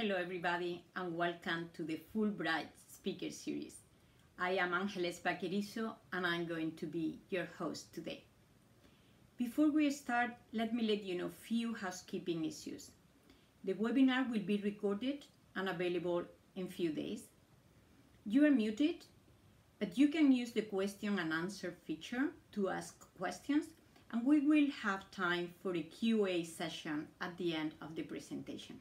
Hello, everybody, and welcome to the Fulbright Speaker Series. I am Angeles Baquerizo, and I'm going to be your host today. Before we start, let me let you know a few housekeeping issues. The webinar will be recorded and available in a few days. You are muted, but you can use the question and answer feature to ask questions, and we will have time for a QA session at the end of the presentation.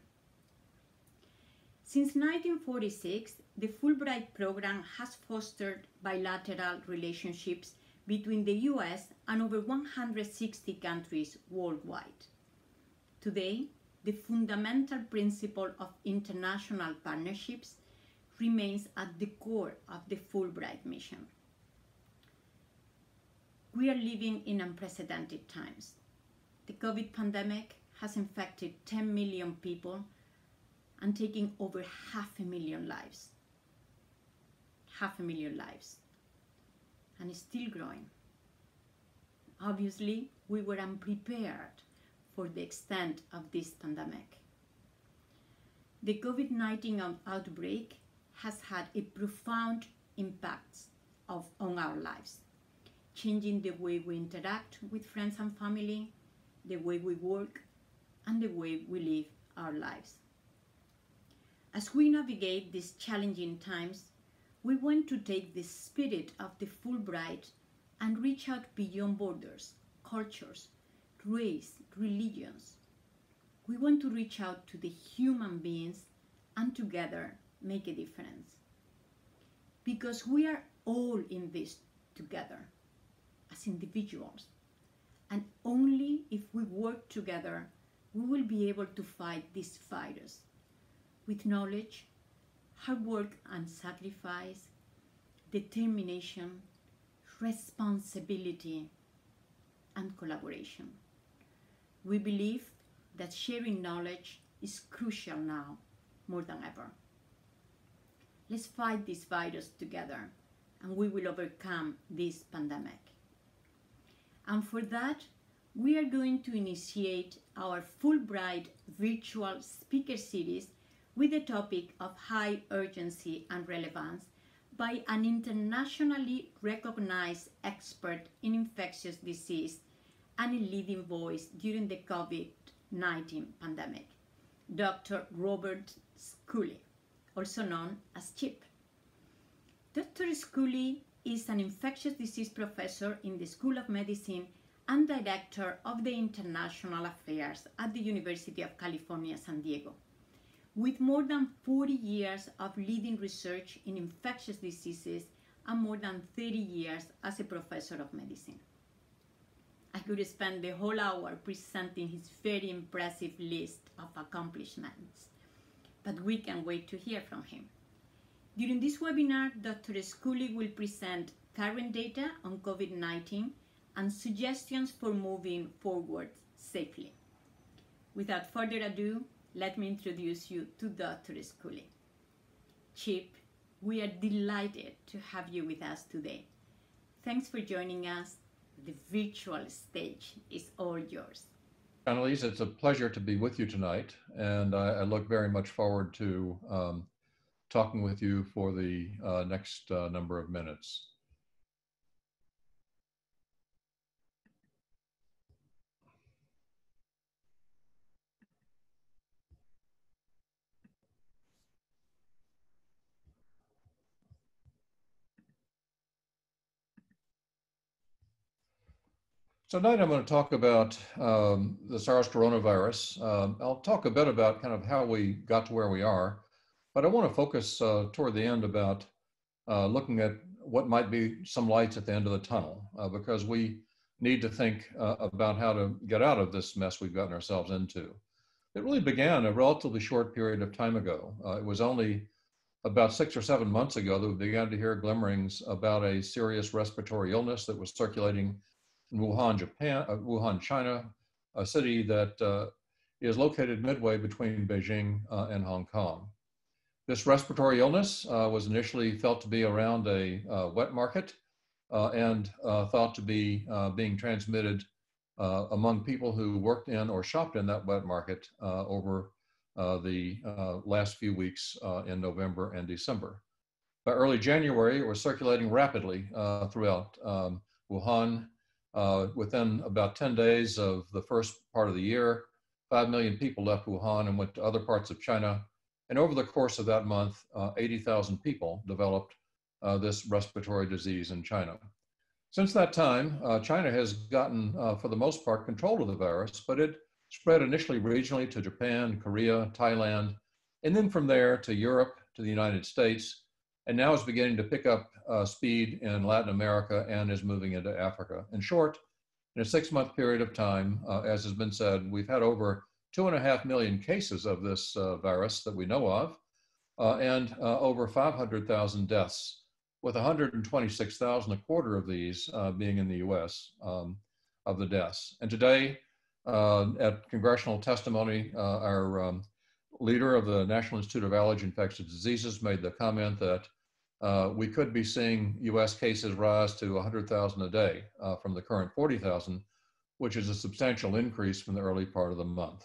Since 1946, the Fulbright program has fostered bilateral relationships between the US and over 160 countries worldwide. Today, the fundamental principle of international partnerships remains at the core of the Fulbright mission. We are living in unprecedented times. The COVID pandemic has infected 10 million people and taking over half a million lives. Half a million lives. And it's still growing. Obviously, we were unprepared for the extent of this pandemic. The COVID 19 outbreak has had a profound impact of, on our lives, changing the way we interact with friends and family, the way we work, and the way we live our lives. As we navigate these challenging times, we want to take the spirit of the Fulbright and reach out beyond borders, cultures, race, religions. We want to reach out to the human beings and together make a difference. Because we are all in this together as individuals. And only if we work together, we will be able to fight this virus with knowledge, hard work and sacrifice, determination, responsibility, and collaboration. We believe that sharing knowledge is crucial now more than ever. Let's fight this virus together and we will overcome this pandemic. And for that, we are going to initiate our Fulbright virtual speaker series with the topic of high urgency and relevance by an internationally recognized expert in infectious disease and a leading voice during the COVID 19 pandemic, Dr. Robert Schooley, also known as CHIP. Dr. Schooley is an infectious disease professor in the School of Medicine and director of the International Affairs at the University of California, San Diego with more than 40 years of leading research in infectious diseases and more than 30 years as a professor of medicine. I could spend the whole hour presenting his very impressive list of accomplishments, but we can wait to hear from him. During this webinar, Dr. Schooley will present current data on COVID-19 and suggestions for moving forward safely. Without further ado, let me introduce you to Dr. Schooley. Chip, we are delighted to have you with us today. Thanks for joining us. The virtual stage is all yours. Annalise, it's a pleasure to be with you tonight, and I, I look very much forward to um, talking with you for the uh, next uh, number of minutes. Tonight I'm going to talk about um, the SARS coronavirus. Um, I'll talk a bit about kind of how we got to where we are, but I want to focus uh, toward the end about uh, looking at what might be some lights at the end of the tunnel, uh, because we need to think uh, about how to get out of this mess we've gotten ourselves into. It really began a relatively short period of time ago. Uh, it was only about six or seven months ago that we began to hear glimmerings about a serious respiratory illness that was circulating Wuhan, Japan, uh, Wuhan, China, a city that uh, is located midway between Beijing uh, and Hong Kong. This respiratory illness uh, was initially felt to be around a uh, wet market uh, and thought to be being transmitted among people who worked in or shopped in that wet market over the last few weeks in November and December. By early January, it was circulating rapidly throughout um, Wuhan. Uh, within about 10 days of the first part of the year, 5 million people left Wuhan and went to other parts of China. And over the course of that month, 80,000 people developed this respiratory disease in China. Since that time, uh, China has gotten, uh, for the most part, control of the virus, but it spread initially regionally to Japan, Korea, Thailand, and then from there to Europe, to the United States, and now is beginning to pick up uh, speed in Latin America and is moving into Africa. In short, in a six month period of time, uh, as has been said, we've had over two and a half million cases of this uh, virus that we know of, uh, and over 500,000 deaths with 126,000, a quarter of these uh, being in the US um, of the deaths. And today, uh, at congressional testimony, uh, our um, leader of the National Institute of Allergy and Infectious Diseases made the comment that uh, we could be seeing US cases rise to 100,000 a day uh, from the current 40,000, which is a substantial increase from the early part of the month.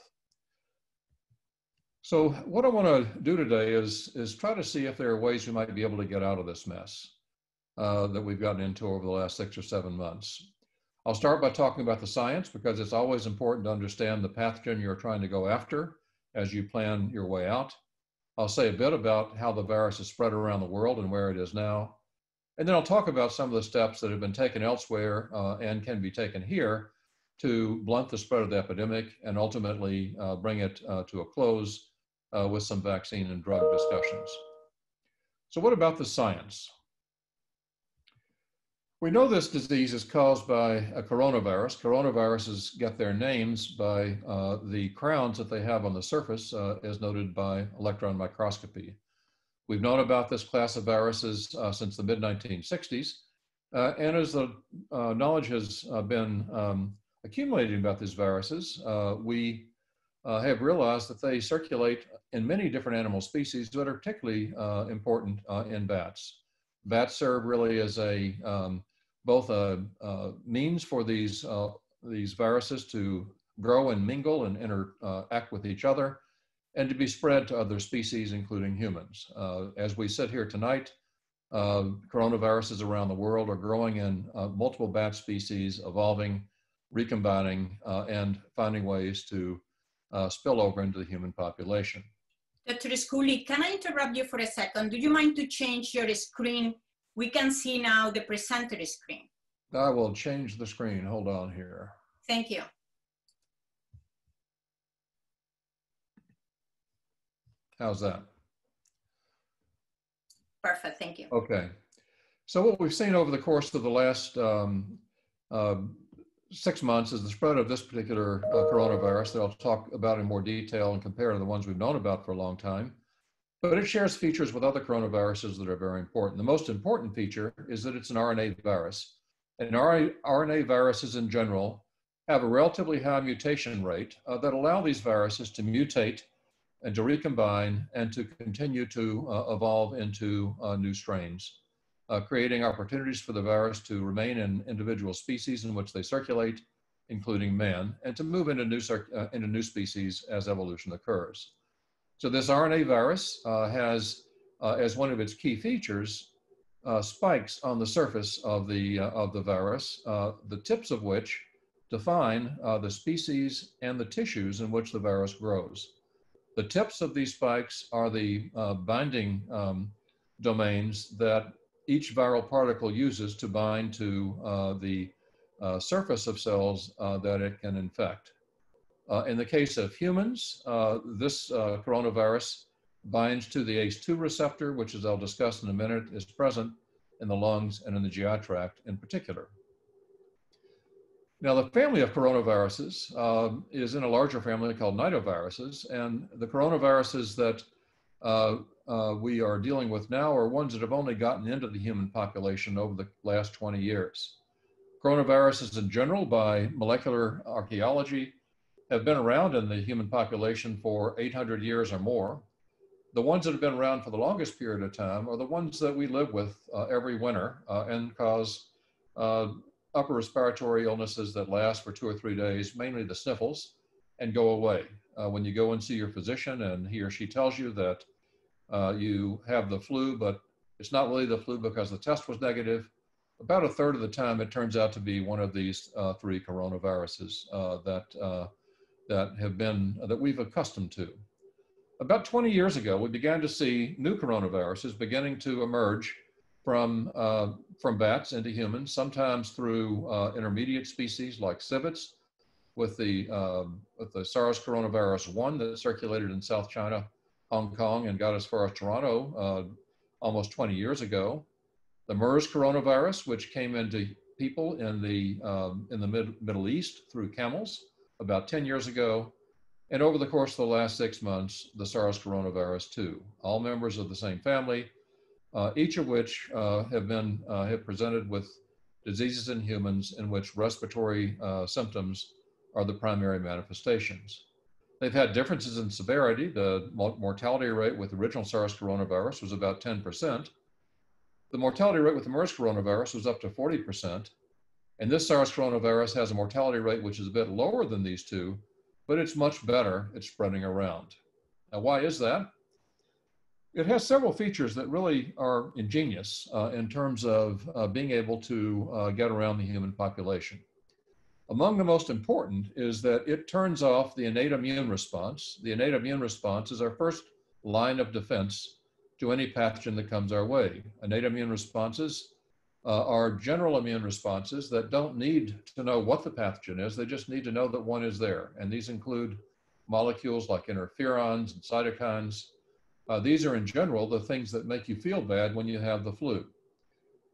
So what I want to do today is, is try to see if there are ways we might be able to get out of this mess uh, that we've gotten into over the last six or seven months. I'll start by talking about the science because it's always important to understand the pathogen you're trying to go after as you plan your way out. I'll say a bit about how the virus is spread around the world and where it is now. And then I'll talk about some of the steps that have been taken elsewhere uh, and can be taken here to blunt the spread of the epidemic and ultimately uh, bring it uh, to a close uh, with some vaccine and drug discussions. So what about the science? We know this disease is caused by a coronavirus. Coronaviruses get their names by uh, the crowns that they have on the surface, uh, as noted by electron microscopy. We've known about this class of viruses uh, since the mid 1960s. Uh, and as the uh, knowledge has uh, been um, accumulating about these viruses, we have realized that they circulate in many different animal species that are particularly important in bats. Bats serve really as a um, both a, a means for these, uh, these viruses to grow and mingle and interact with each other, and to be spread to other species, including humans. Uh, as we sit here tonight, uh, coronaviruses around the world are growing in uh, multiple bat species, evolving, recombining, uh, and finding ways to uh, spill over into the human population. Dr. Schooley, can I interrupt you for a second? Do you mind to change your screen we can see now the presenter screen. I will change the screen. Hold on here. Thank you. How's that? Perfect, thank you. Okay. So what we've seen over the course of the last um, uh, six months is the spread of this particular uh, coronavirus that I'll talk about in more detail and compare to the ones we've known about for a long time but it shares features with other coronaviruses that are very important. The most important feature is that it's an RNA virus. And RNA viruses in general have a relatively high mutation rate uh, that allow these viruses to mutate and to recombine and to continue to uh, evolve into uh, new strains, uh, creating opportunities for the virus to remain in individual species in which they circulate, including man, and to move into new, uh, into new species as evolution occurs. So this RNA virus uh, has, uh, as one of its key features, uh, spikes on the surface of the, uh, of the virus, uh, the tips of which define the species and the tissues in which the virus grows. The tips of these spikes are the binding um, domains that each viral particle uses to bind to the surface of cells that it can infect. Uh, in the case of humans, uh, this uh, coronavirus binds to the ACE2 receptor, which as I'll discuss in a minute, is present in the lungs and in the GI tract in particular. Now, the family of coronaviruses um, is in a larger family called nidoviruses, and the coronaviruses that uh, uh, we are dealing with now are ones that have only gotten into the human population over the last 20 years. Coronaviruses in general, by molecular archaeology, have been around in the human population for 800 years or more. The ones that have been around for the longest period of time are the ones that we live with uh, every winter uh, and cause uh, upper respiratory illnesses that last for two or three days, mainly the sniffles, and go away. uh, when you go and see your physician and he or she tells you that uh, you have the flu, but it's not really the flu because the test was negative. About a third of the time, it turns out to be one of these uh, three coronaviruses that that have been that we've accustomed to. About 20 years ago, we began to see new coronaviruses beginning to emerge from uh, from bats into humans, sometimes through uh, intermediate species like civets, with the um, with the SARS coronavirus one that circulated in South China, Hong Kong, and got as far as Toronto uh, almost 20 years ago. The MERS coronavirus, which came into people in the um, in the mid, Middle East through camels about 10 years ago, and over the course of the last six months, the SARS coronavirus 2, all members of the same family, uh, each of which uh, have been uh, have presented with diseases in humans in which respiratory uh, symptoms are the primary manifestations. They've had differences in severity. The mortality rate with original SARS coronavirus was about 10%. The mortality rate with the MERS coronavirus was up to 40%. And this SARS coronavirus has a mortality rate which is a bit lower than these two, but it's much better at spreading around. Now, why is that? It has several features that really are ingenious uh, in terms of uh, being able to uh, get around the human population. Among the most important is that it turns off the innate immune response. The innate immune response is our first line of defense to any pathogen that comes our way. Innate immune responses uh, are general immune responses that don't need to know what the pathogen is, they just need to know that one is there. And these include molecules like interferons and cytokines. Uh, these are in general the things that make you feel bad when you have the flu.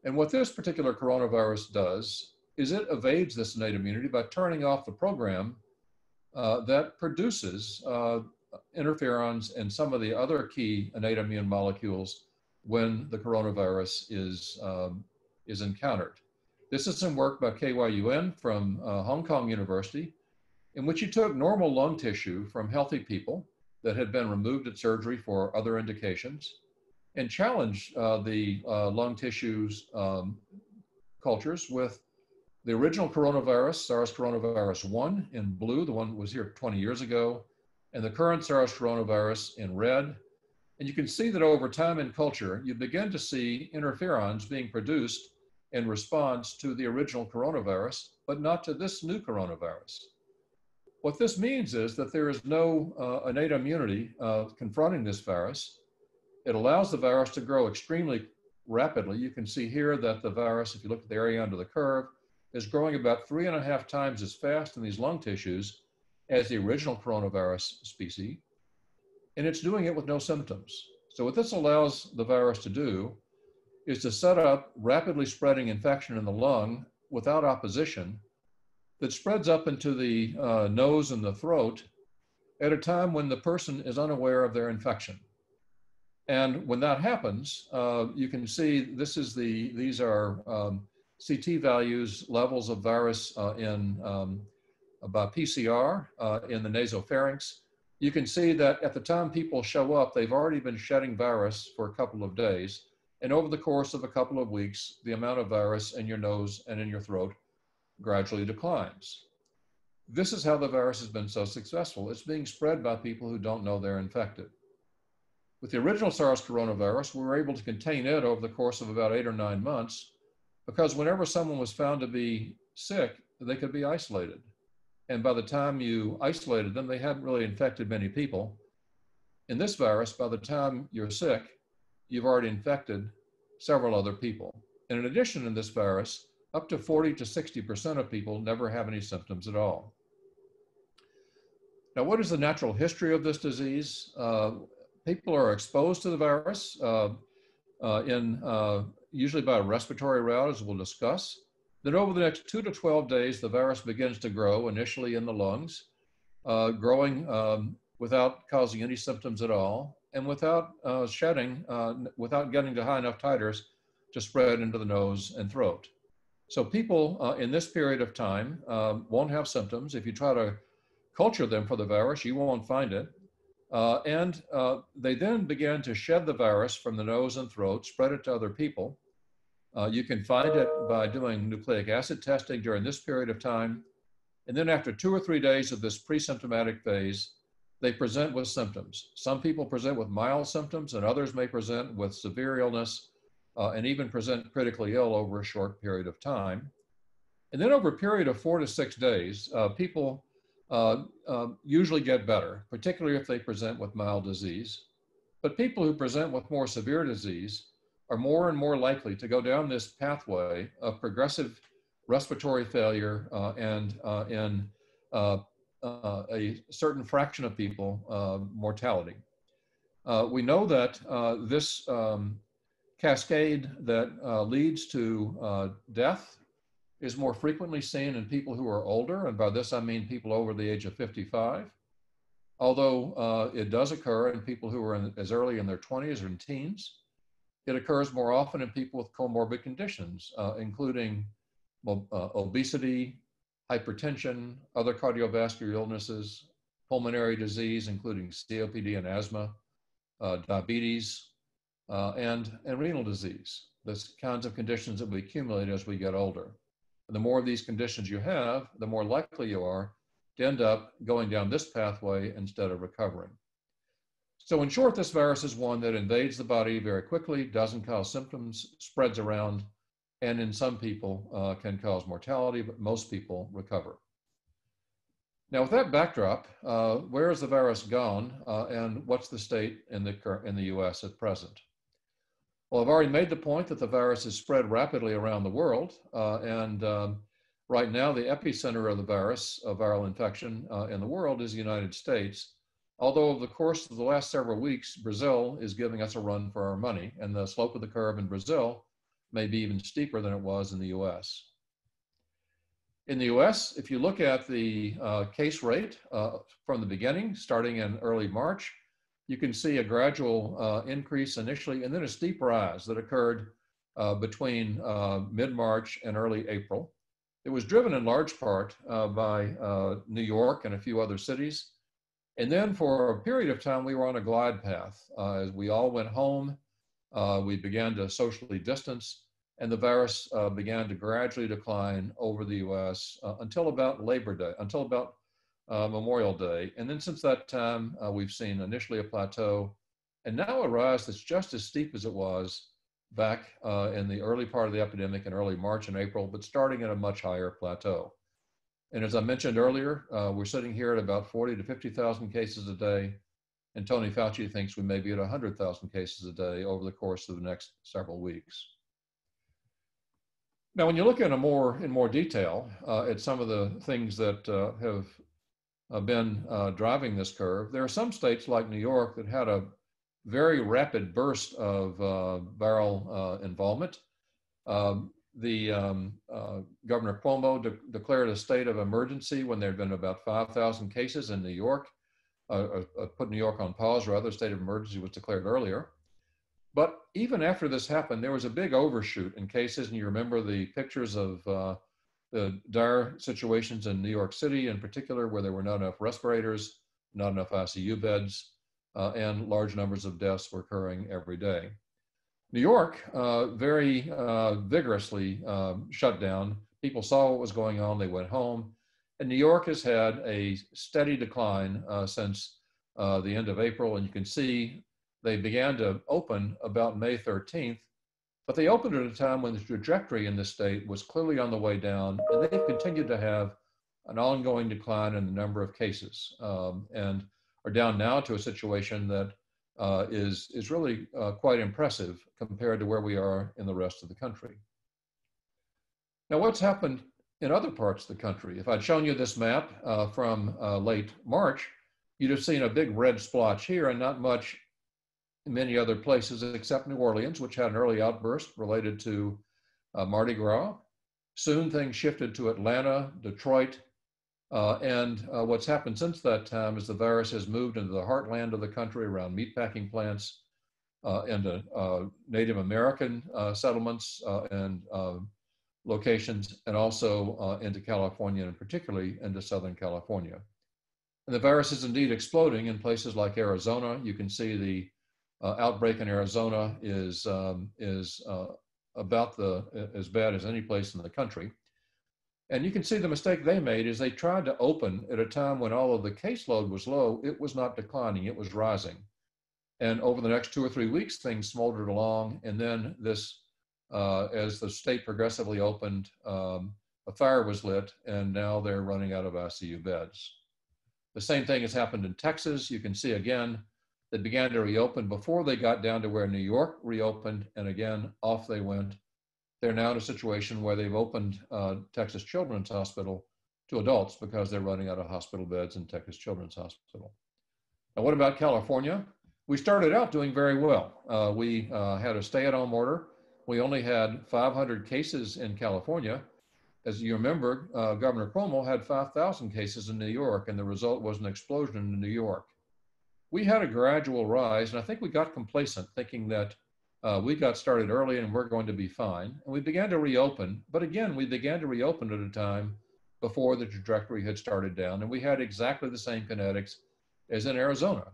And what this particular coronavirus does is it evades this innate immunity by turning off the program uh, that produces uh, interferons and some of the other key innate immune molecules when the coronavirus is um, is encountered. This is some work by K.Y. Yuen from uh, Hong Kong University, in which he took normal lung tissue from healthy people that had been removed at surgery for other indications and challenged uh, the uh, lung tissues um, cultures with the original coronavirus, SARS coronavirus 1 in blue, the one that was here 20 years ago, and the current SARS coronavirus in red. And you can see that over time in culture, you begin to see interferons being produced in response to the original coronavirus, but not to this new coronavirus. What this means is that there is no uh, innate immunity uh, confronting this virus. It allows the virus to grow extremely rapidly. You can see here that the virus, if you look at the area under the curve, is growing about three and a half times as fast in these lung tissues as the original coronavirus species. And it's doing it with no symptoms. So what this allows the virus to do is to set up rapidly spreading infection in the lung without opposition that spreads up into the uh, nose and the throat at a time when the person is unaware of their infection. And when that happens, uh, you can see this is the, these are um, CT values, levels of virus uh, in um, by PCR uh, in the nasopharynx. You can see that at the time people show up, they've already been shedding virus for a couple of days. And over the course of a couple of weeks, the amount of virus in your nose and in your throat gradually declines. This is how the virus has been so successful. It's being spread by people who don't know they're infected. With the original SARS coronavirus, we were able to contain it over the course of about eight or nine months because whenever someone was found to be sick, they could be isolated. And by the time you isolated them, they hadn't really infected many people. In this virus, by the time you're sick, you've already infected several other people. And in addition, in this virus, up to 40 to 60% of people never have any symptoms at all. Now, what is the natural history of this disease? Uh, people are exposed to the virus uh, uh, in uh, usually by a respiratory route, as we'll discuss. Then over the next two to 12 days, the virus begins to grow initially in the lungs, uh, growing um, without causing any symptoms at all and without uh, shedding, uh, without getting to high enough titers to spread into the nose and throat. So people uh, in this period of time um, won't have symptoms. If you try to culture them for the virus, you won't find it. Uh, and uh, they then began to shed the virus from the nose and throat, spread it to other people. Uh, you can find it by doing nucleic acid testing during this period of time. And then after two or three days of this pre-symptomatic phase, they present with symptoms. Some people present with mild symptoms, and others may present with severe illness uh, and even present critically ill over a short period of time. And then over a period of four to six days, uh, people uh, um, usually get better, particularly if they present with mild disease. But people who present with more severe disease are more and more likely to go down this pathway of progressive respiratory failure uh, and uh, in uh, uh, a certain fraction of people uh, mortality. we know that this um, cascade that leads to death is more frequently seen in people who are older, and by this I mean people over the age of 55. Although uh, it does occur in people who are in, as early in their 20s or in teens, it occurs more often in people with comorbid conditions, uh, including uh, obesity, hypertension, other cardiovascular illnesses, pulmonary disease, including COPD and asthma, uh, diabetes, uh, and, and renal disease. The kinds of conditions that we accumulate as we get older. And the more of these conditions you have, the more likely you are to end up going down this pathway instead of recovering. So in short, this virus is one that invades the body very quickly, doesn't cause symptoms, spreads around, and in some people uh, can cause mortality, but most people recover. Now, with that backdrop, uh, where has the virus gone, uh, and what's the state in the, in the US at present? Well, I've already made the point that the virus is spread rapidly around the world, uh, and um, right now the epicenter of the virus, of viral infection uh, in the world is the United States. Although over the course of the last several weeks, Brazil is giving us a run for our money, and the slope of the curve in Brazil may be even steeper than it was in the US. In the US, if you look at the uh, case rate uh, from the beginning, starting in early March, you can see a gradual uh, increase initially and then a steep rise that occurred uh, between uh, mid-March and early April. It was driven in large part uh, by New York and a few other cities. And then for a period of time, we were on a glide path. as we all went home, uh, we began to socially distance, and the virus uh, began to gradually decline over the US uh, until about Labor Day, until about uh, Memorial Day. And then since that time, uh, we've seen initially a plateau and now a rise that's just as steep as it was back uh, in the early part of the epidemic in early March and April, but starting at a much higher plateau. And as I mentioned earlier, we're sitting here at about 40 to 50,000 cases a day and Tony Fauci thinks we may be at 100,000 cases a day over the course of the next several weeks. Now, when you look in more in more detail uh, at some of the things that uh, have uh, been uh, driving this curve, there are some states like New York that had a very rapid burst of uh, viral uh, involvement. Um, the um, Governor Cuomo de declared a state of emergency when there had been about 5,000 cases in New York uh, uh, put New York on pause, or other state of emergency was declared earlier. But even after this happened, there was a big overshoot in cases, and you remember the pictures of uh, the dire situations in New York City, in particular, where there were not enough respirators, not enough ICU beds, uh, and large numbers of deaths were occurring every day. New York uh, very uh, vigorously um, shut down. People saw what was going on, they went home. And New York has had a steady decline uh, since uh, the end of April. And you can see they began to open about May 13th, but they opened at a time when the trajectory in the state was clearly on the way down. And they've continued to have an ongoing decline in the number of cases um, and are down now to a situation that uh, is is really uh, quite impressive compared to where we are in the rest of the country. Now, what's happened in other parts of the country. If I'd shown you this map uh, from uh, late March, you'd have seen a big red splotch here and not much in many other places except New Orleans, which had an early outburst related to uh, Mardi Gras. Soon things shifted to Atlanta, Detroit, uh, and uh, what's happened since that time is the virus has moved into the heartland of the country around meatpacking plants, uh, into Native American settlements and locations and also uh, into California and particularly into Southern California. And the virus is indeed exploding in places like Arizona. You can see the uh, outbreak in Arizona is, um, is uh, about the, as bad as any place in the country. And you can see the mistake they made is they tried to open at a time when all of the caseload was low. It was not declining, it was rising. And over the next two or three weeks, things smoldered along. And then this, uh, as the state progressively opened, um, a fire was lit, and now they're running out of ICU beds. The same thing has happened in Texas. You can see again, they began to reopen before they got down to where New York reopened, and again, off they went they're now in a situation where they've opened uh, Texas Children's Hospital to adults because they're running out of hospital beds in Texas Children's Hospital. Now, what about California? We started out doing very well. Uh, we uh, had a stay at home order. We only had 500 cases in California. As you remember, uh, Governor Cuomo had 5,000 cases in New York, and the result was an explosion in New York. We had a gradual rise, and I think we got complacent, thinking that uh, we got started early and we're going to be fine. And we began to reopen, but again, we began to reopen at a time before the trajectory had started down. And we had exactly the same kinetics as in Arizona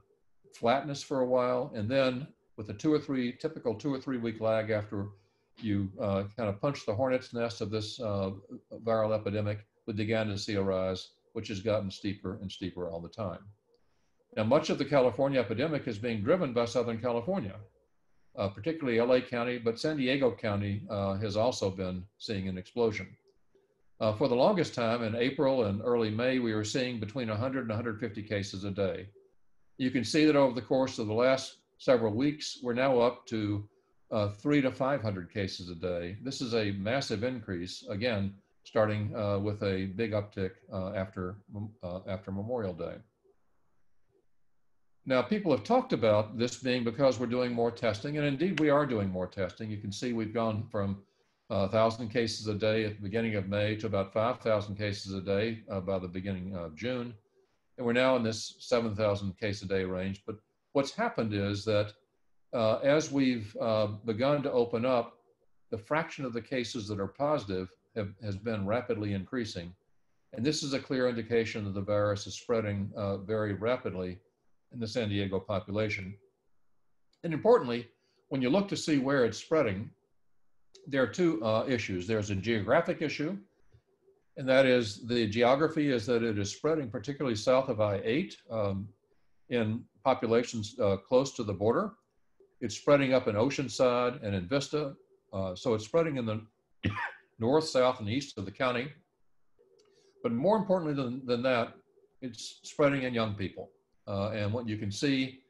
flatness for a while, and then with a two or three typical two or three week lag after you uh, kind of punch the hornet's nest of this uh, viral epidemic, to see a rise, which has gotten steeper and steeper all the time. Now, much of the California epidemic is being driven by Southern California uh, particularly LA County, but San Diego County uh, has also been seeing an explosion. Uh, for the longest time in April and early May, we were seeing between 100 and 150 cases a day. You can see that over the course of the last several weeks, we're now up to uh, three to 500 cases a day. This is a massive increase, again, starting uh, with a big uptick uh, after, after Memorial Day. Now, people have talked about this being because we're doing more testing, and indeed we are doing more testing. You can see we've gone from uh, 1,000 cases a day at the beginning of May to about 5,000 cases a day uh, by the beginning of June. And we're now in this 7,000 case a day range. But what's happened is that uh, as we've uh, begun to open up, the fraction of the cases that are positive have, has been rapidly increasing. And this is a clear indication that the virus is spreading uh, very rapidly in the San Diego population. And importantly, when you look to see where it's spreading, there are two uh, issues. There's a geographic issue, and that is the geography is that it is spreading particularly south of I-8 um, in populations uh, close to the border. It's spreading up in Oceanside and in Vista. Uh, so it's spreading in the north, south, and east of the county. But more importantly than, than that, it's spreading in young people. Uh, and what you can see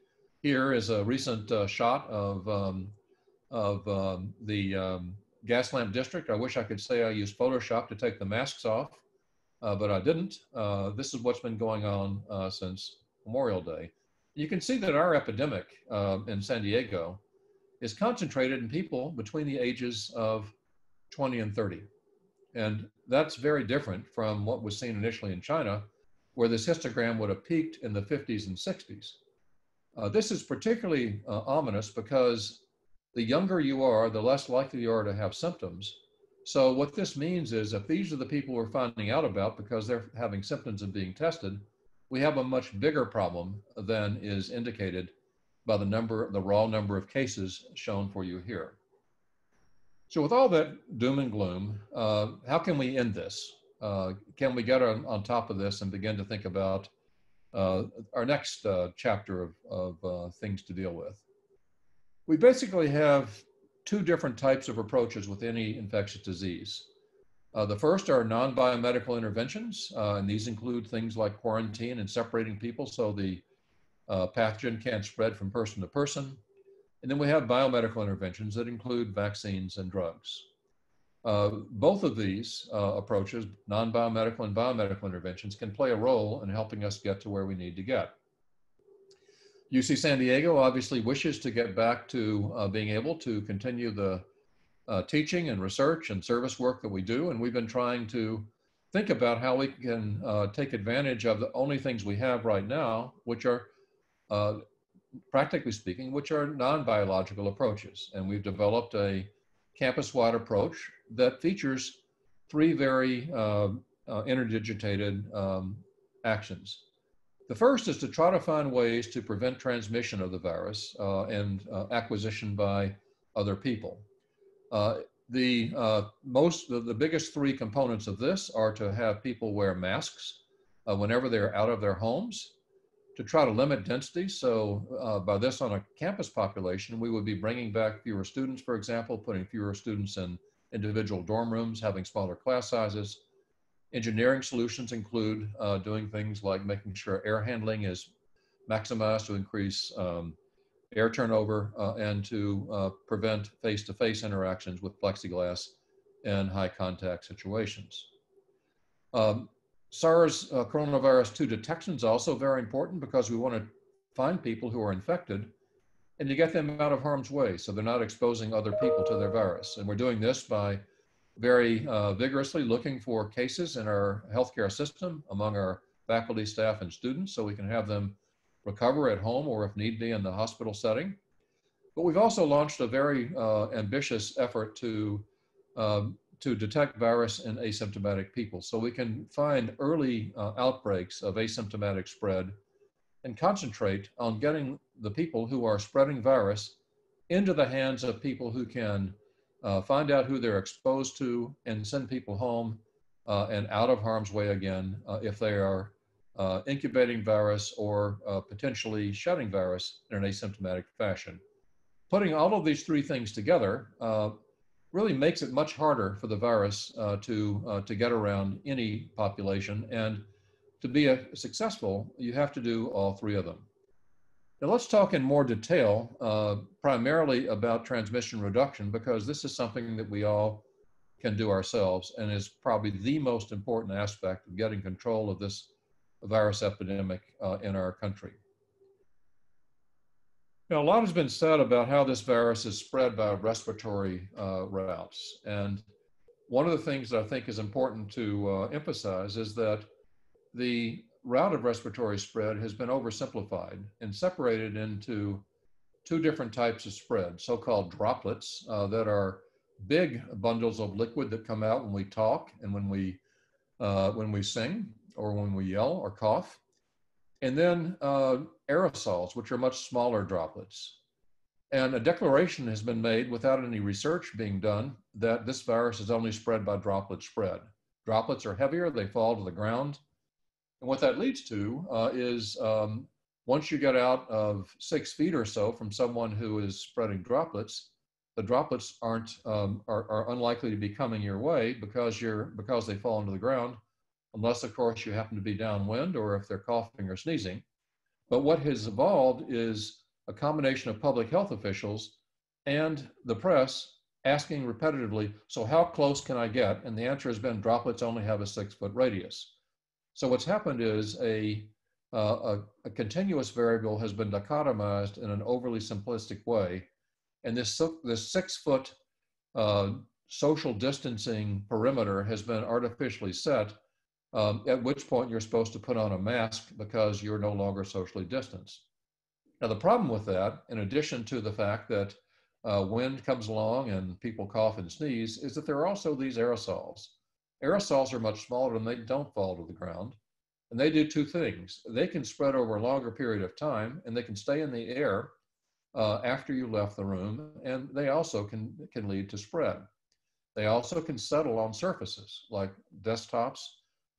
here is a recent uh, shot of, um, of um, the um, Gaslamp district. I wish I could say I used Photoshop to take the masks off, uh, but I didn't. Uh, this is what's been going on uh, since Memorial Day. You can see that our epidemic um, in San Diego is concentrated in people between the ages of 20 and 30. And that's very different from what was seen initially in China, where this histogram would have peaked in the 50s and 60s. Uh, this is particularly uh, ominous because the younger you are, the less likely you are to have symptoms. So what this means is if these are the people we're finding out about because they're having symptoms and being tested, we have a much bigger problem than is indicated by the number, the raw number of cases shown for you here. So with all that doom and gloom, uh, how can we end this? uh, can we get on, on, top of this and begin to think about uh, our next uh, chapter of, of uh, things to deal with? We basically have two different types of approaches with any infectious disease. Uh, the first are non-biomedical interventions, uh, and these include things like quarantine and separating people so the pathogen can't spread from person to person. And then we have biomedical interventions that include vaccines and drugs. Uh, both of these uh, approaches, non-biomedical and biomedical interventions, can play a role in helping us get to where we need to get. UC San Diego obviously wishes to get back to uh, being able to continue the uh, teaching and research and service work that we do, and we've been trying to think about how we can uh, take advantage of the only things we have right now, which are, practically speaking, which are non-biological approaches. And we've developed a campus-wide approach that features three very uh, uh, interdigitated um, actions. The first is to try to find ways to prevent transmission of the virus uh, and uh, acquisition by other people. Uh, the uh, most, the, the biggest three components of this are to have people wear masks uh, whenever they're out of their homes, to try to limit density. So uh, by this on a campus population, we would be bringing back fewer students, for example, putting fewer students in individual dorm rooms, having smaller class sizes. Engineering solutions include uh, doing things like making sure air handling is maximized to increase um, air turnover uh, and to uh, prevent face-to-face interactions with plexiglass in high contact situations. Um, SARS uh, coronavirus 2 detection is also very important because we want to find people who are infected and to get them out of harm's way so they're not exposing other people to their virus. And we're doing this by very uh, vigorously looking for cases in our healthcare system among our faculty, staff, and students so we can have them recover at home or if need be in the hospital setting. But we've also launched a very uh, ambitious effort to, um, to detect virus in asymptomatic people. So we can find early uh, outbreaks of asymptomatic spread and concentrate on getting the people who are spreading virus into the hands of people who can uh, find out who they're exposed to and send people home uh, and out of harm's way again uh, if they are uh, incubating virus or uh, potentially shedding virus in an asymptomatic fashion. Putting all of these three things together uh, really makes it much harder for the virus uh, to, uh, to get around any population. And to be a, successful, you have to do all three of them. Now let's talk in more detail, uh, primarily about transmission reduction, because this is something that we all can do ourselves and is probably the most important aspect of getting control of this virus epidemic uh, in our country. Now, a lot has been said about how this virus is spread by respiratory uh, routes. And one of the things that I think is important to uh, emphasize is that the route of respiratory spread has been oversimplified and separated into two different types of spread, so-called droplets uh, that are big bundles of liquid that come out when we talk and when we, uh, when we sing, or when we yell or cough. And then uh, aerosols, which are much smaller droplets. And a declaration has been made without any research being done that this virus is only spread by droplet spread. Droplets are heavier, they fall to the ground. And what that leads to uh, is um, once you get out of six feet or so from someone who is spreading droplets, the droplets aren't um, are, are unlikely to be coming your way because you're because they fall into the ground unless, of course, you happen to be downwind or if they're coughing or sneezing. But what has evolved is a combination of public health officials and the press asking repetitively, so how close can I get? And the answer has been droplets only have a six foot radius. So what's happened is a, uh, a, a, continuous variable has been dichotomized in an overly simplistic way. And this, this six foot uh, social distancing perimeter has been artificially set um, at which point you're supposed to put on a mask because you're no longer socially distanced. Now, the problem with that, in addition to the fact that uh, wind comes along and people cough and sneeze, is that there are also these aerosols. Aerosols are much smaller and they don't fall to the ground. And they do two things. They can spread over a longer period of time and they can stay in the air uh, after you left the room. And they also can, can lead to spread. They also can settle on surfaces like desktops,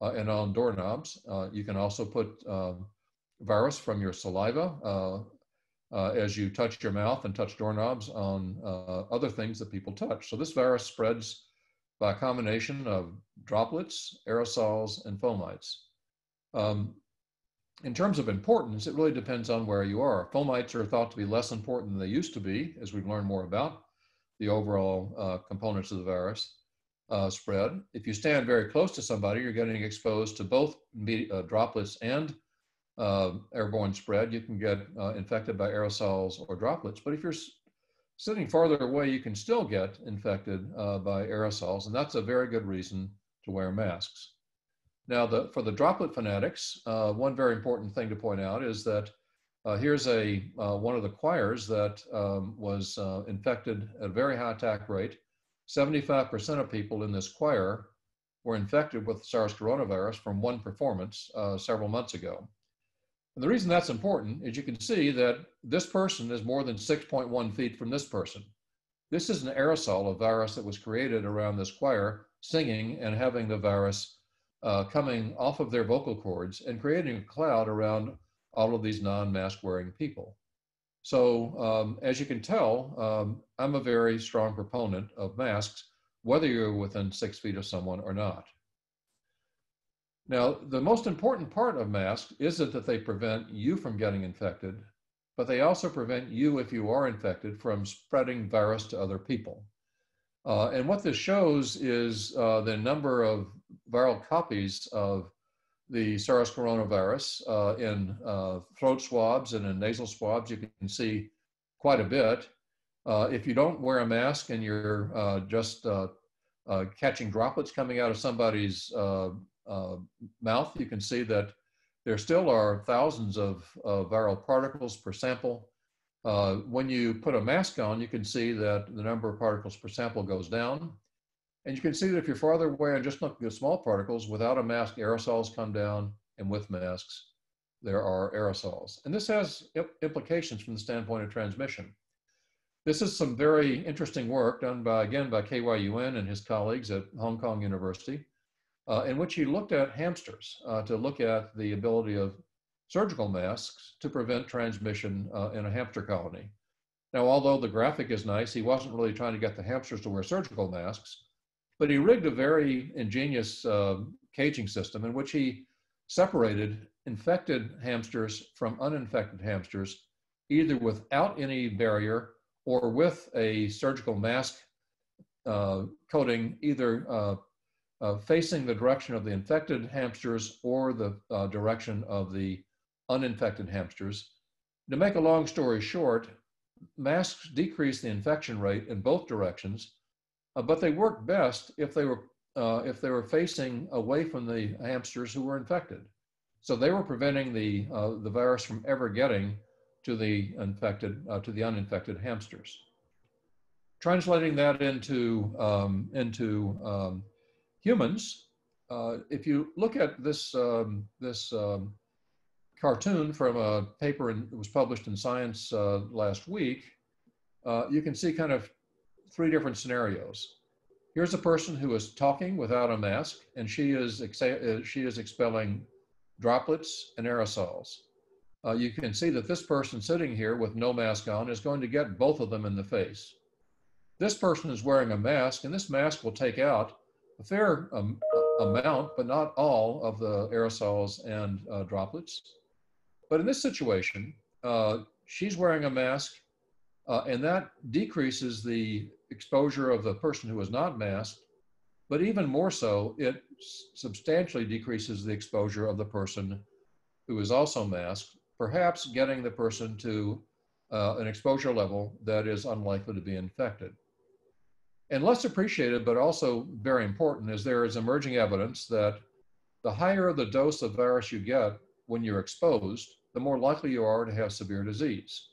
uh, and on doorknobs. Uh, you can also put um, virus from your saliva uh, uh, as you touch your mouth and touch doorknobs on uh, other things that people touch. So this virus spreads by a combination of droplets, aerosols, and fomites. Um, in terms of importance, it really depends on where you are. Fomites are thought to be less important than they used to be, as we've learned more about the overall uh, components of the virus uh, spread. If you stand very close to somebody, you're getting exposed to both uh, droplets and uh, airborne spread. You can get uh, infected by aerosols or droplets. But if you're sitting farther away, you can still get infected uh, by aerosols, and that's a very good reason to wear masks. Now, the, for the droplet fanatics, uh, one very important thing to point out is that here's a one of the choirs that um, was infected at a very high attack rate 75% of people in this choir were infected with SARS coronavirus from one performance uh, several months ago. And the reason that's important is you can see that this person is more than 6.1 feet from this person. This is an aerosol, of virus that was created around this choir singing and having the virus uh, coming off of their vocal cords and creating a cloud around all of these non-mask wearing people. So um, as you can tell, um, I'm a very strong proponent of masks, whether you're within six feet of someone or not. Now, the most important part of masks isn't that they prevent you from getting infected, but they also prevent you, if you are infected, from spreading virus to other people. Uh, and what this shows is uh, the number of viral copies of the SARS coronavirus uh, in uh, throat swabs and in nasal swabs. You can see quite a bit. Uh, if you don't wear a mask and you're uh, just uh, uh, catching droplets coming out of somebody's mouth, you can see that there still are thousands of viral particles per sample. when you put a mask on, you can see that the number of particles per sample goes down. And you can see that if you're farther away and just looking at small particles, without a mask, aerosols come down, and with masks, there are aerosols. And this has implications from the standpoint of transmission. This is some very interesting work done by, again, by K.Y. Yuen and his colleagues at Hong Kong University, uh, in which he looked at hamsters uh, to look at the ability of surgical masks to prevent transmission uh, in a hamster colony. Now, although the graphic is nice, he wasn't really trying to get the hamsters to wear surgical masks. But he rigged a very ingenious uh, caging system in which he separated infected hamsters from uninfected hamsters, either without any barrier or with a surgical mask uh, coating, either uh, uh facing the direction of the infected hamsters or the uh, direction of the uninfected hamsters. To make a long story short, masks decrease the infection rate in both directions uh, but they worked best if they were uh, if they were facing away from the hamsters who were infected. So they were preventing the uh, the virus from ever getting to the infected uh, to the uninfected hamsters. Translating that into um, into um, humans, uh, if you look at this um, this um, cartoon from a paper that was published in Science uh, last week, you can see kind of three different scenarios. Here's a person who is talking without a mask, and she is, uh, she is expelling droplets and aerosols. Uh, you can see that this person sitting here with no mask on is going to get both of them in the face. This person is wearing a mask, and this mask will take out a fair um, amount, but not all of the aerosols and uh, droplets. But in this situation, uh, she's wearing a mask, uh, and that decreases the exposure of the person who is not masked, but even more so, it substantially decreases the exposure of the person who is also masked, perhaps getting the person to uh, an exposure level that is unlikely to be infected. And less appreciated, but also very important, is there is emerging evidence that the higher the dose of virus you get when you're exposed, the more likely you are to have severe disease.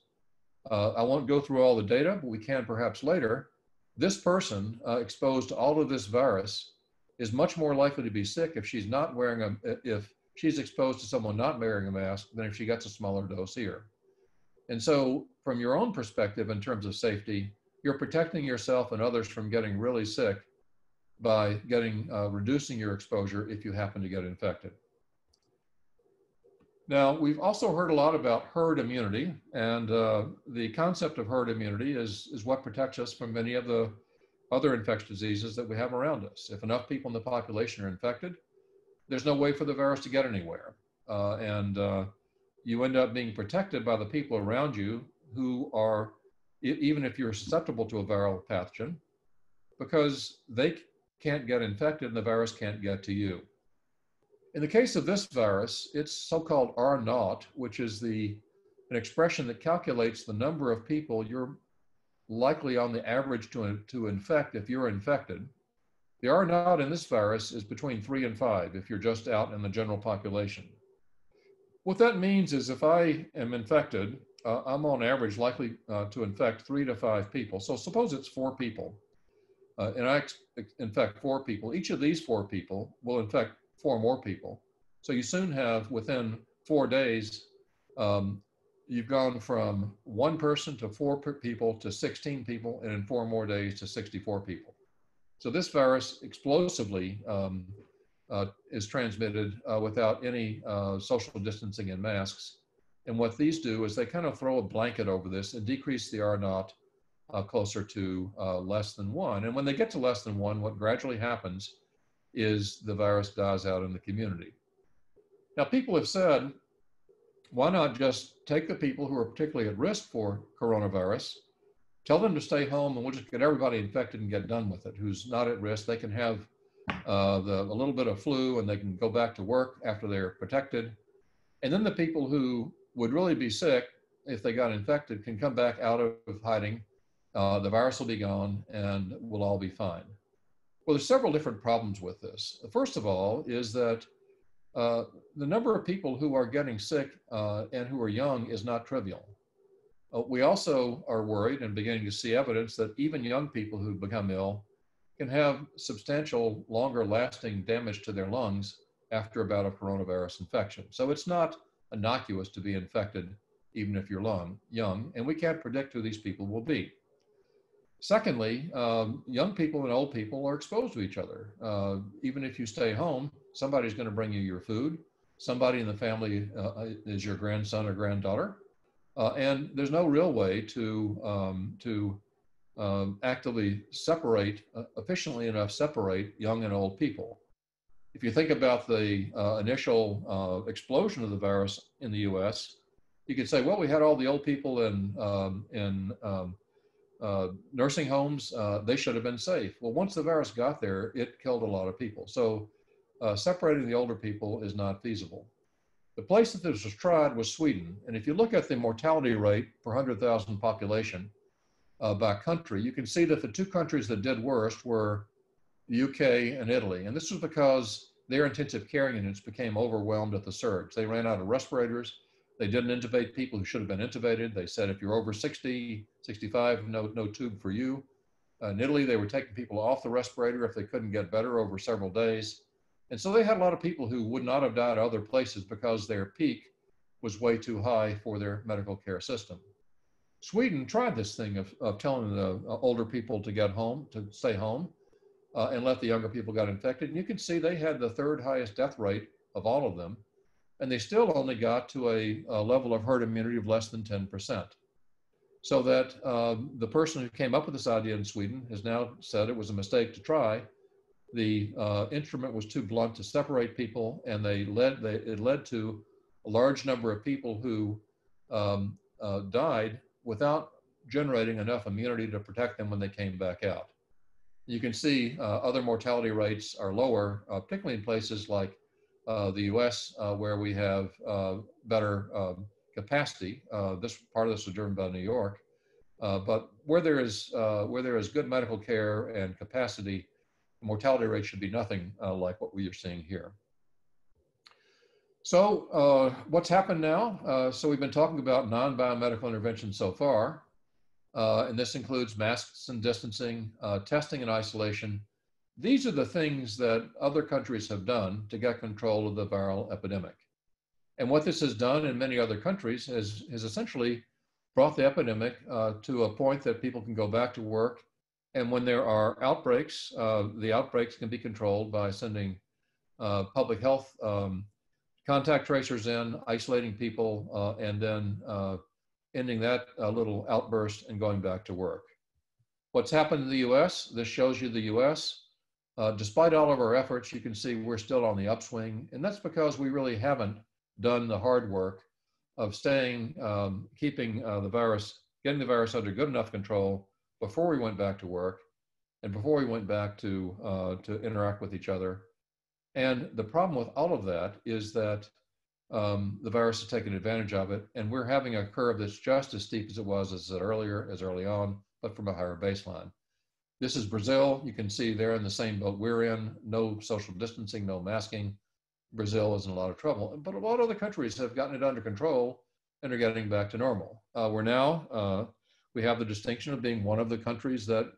Uh, I won't go through all the data, but we can perhaps later this person uh, exposed to all of this virus is much more likely to be sick if she's not wearing a, if she's exposed to someone not wearing a mask than if she gets a smaller dose here. And so from your own perspective in terms of safety, you're protecting yourself and others from getting really sick by getting uh, reducing your exposure if you happen to get infected. Now, we've also heard a lot about herd immunity, and uh, the concept of herd immunity is, is what protects us from many of the other infectious diseases that we have around us. If enough people in the population are infected, there's no way for the virus to get anywhere. Uh, and uh, you end up being protected by the people around you who are, even if you're susceptible to a viral pathogen, because they can't get infected and the virus can't get to you. In the case of this virus, it's so-called R naught, which is the an expression that calculates the number of people you're likely on the average to, to infect if you're infected. The R naught in this virus is between three and five if you're just out in the general population. What that means is if I am infected, uh, I'm on average likely uh, to infect three to five people. So suppose it's four people, uh, and I infect four people. Each of these four people will infect four more people. So you soon have within four days um, you've gone from one person to four people to 16 people, and in four more days to 64 people. So this virus explosively um, uh, is transmitted uh, without any uh, social distancing and masks. And what these do is they kind of throw a blanket over this and decrease the R naught uh, closer to uh, less than one. And when they get to less than one, what gradually happens is the virus dies out in the community. Now, people have said, why not just take the people who are particularly at risk for coronavirus, tell them to stay home, and we'll just get everybody infected and get done with it. Who's not at risk, they can have uh, the, a little bit of flu and they can go back to work after they're protected. And then the people who would really be sick if they got infected can come back out of hiding. Uh, the virus will be gone and we'll all be fine. Well, there's several different problems with this. First of all, is that uh, the number of people who are getting sick uh, and who are young is not trivial. Uh, we also are worried and beginning to see evidence that even young people who become ill can have substantial, longer lasting damage to their lungs after about a coronavirus infection. So it's not innocuous to be infected even if you're young, and we can't predict who these people will be. Secondly, um, young people and old people are exposed to each other. Uh, even if you stay home, somebody's going to bring you your food. Somebody in the family uh, is your grandson or granddaughter, uh, and there's no real way to um, to um, actively separate uh, efficiently enough separate young and old people. If you think about the uh, initial uh, explosion of the virus in the U.S., you could say, well, we had all the old people in um, in um, uh, nursing homes, uh, they should have been safe. Well, once the virus got there, it killed a lot of people. So uh, separating the older people is not feasible. The place that this was tried was Sweden. And if you look at the mortality rate per 100,000 population uh, by country, you can see that the two countries that did worst were the UK and Italy. And this was because their intensive care units became overwhelmed at the surge. They ran out of respirators they didn't intubate people who should have been intubated. They said if you're over 60, 65, no, no tube for you. Uh, in Italy, they were taking people off the respirator if they couldn't get better over several days. And so they had a lot of people who would not have died other places because their peak was way too high for their medical care system. Sweden tried this thing of, of telling the uh, older people to get home, to stay home, uh, and let the younger people get infected. And you can see they had the third highest death rate of all of them and they still only got to a, a level of herd immunity of less than 10%. So that um, the person who came up with this idea in Sweden has now said it was a mistake to try. The uh, instrument was too blunt to separate people, and they led they, it led to a large number of people who um, uh, died without generating enough immunity to protect them when they came back out. You can see uh, other mortality rates are lower, uh, particularly in places like the US, uh, where we have uh, better um, capacity. Uh, this part of this was driven by New York, uh, but where there is where there is good medical care and capacity, mortality rate should be nothing like what we are seeing here. So what's happened now? so we've been talking about non-biomedical intervention so far, and this includes masks and distancing, testing and isolation, these are the things that other countries have done to get control of the viral epidemic. And what this has done in many other countries is, essentially brought the epidemic uh, to a point that people can go back to work. And when there are outbreaks, uh, the outbreaks can be controlled by sending uh, public health um, contact tracers in, isolating people, uh, and then uh, ending that uh, little outburst and going back to work. What's happened in the US, this shows you the US. Uh, despite all of our efforts, you can see we're still on the upswing, and that's because we really haven't done the hard work of staying, um, keeping uh, the virus, getting the virus under good enough control before we went back to work, and before we went back to uh, to interact with each other. And the problem with all of that is that um, the virus has taken advantage of it, and we're having a curve that's just as steep as it was as earlier, as early on, but from a higher baseline. This is Brazil. You can see they're in the same boat we're in. No social distancing, no masking. Brazil is in a lot of trouble. But a lot of other countries have gotten it under control and are getting back to normal. Uh, we're now, uh, we have the distinction of being one of the countries that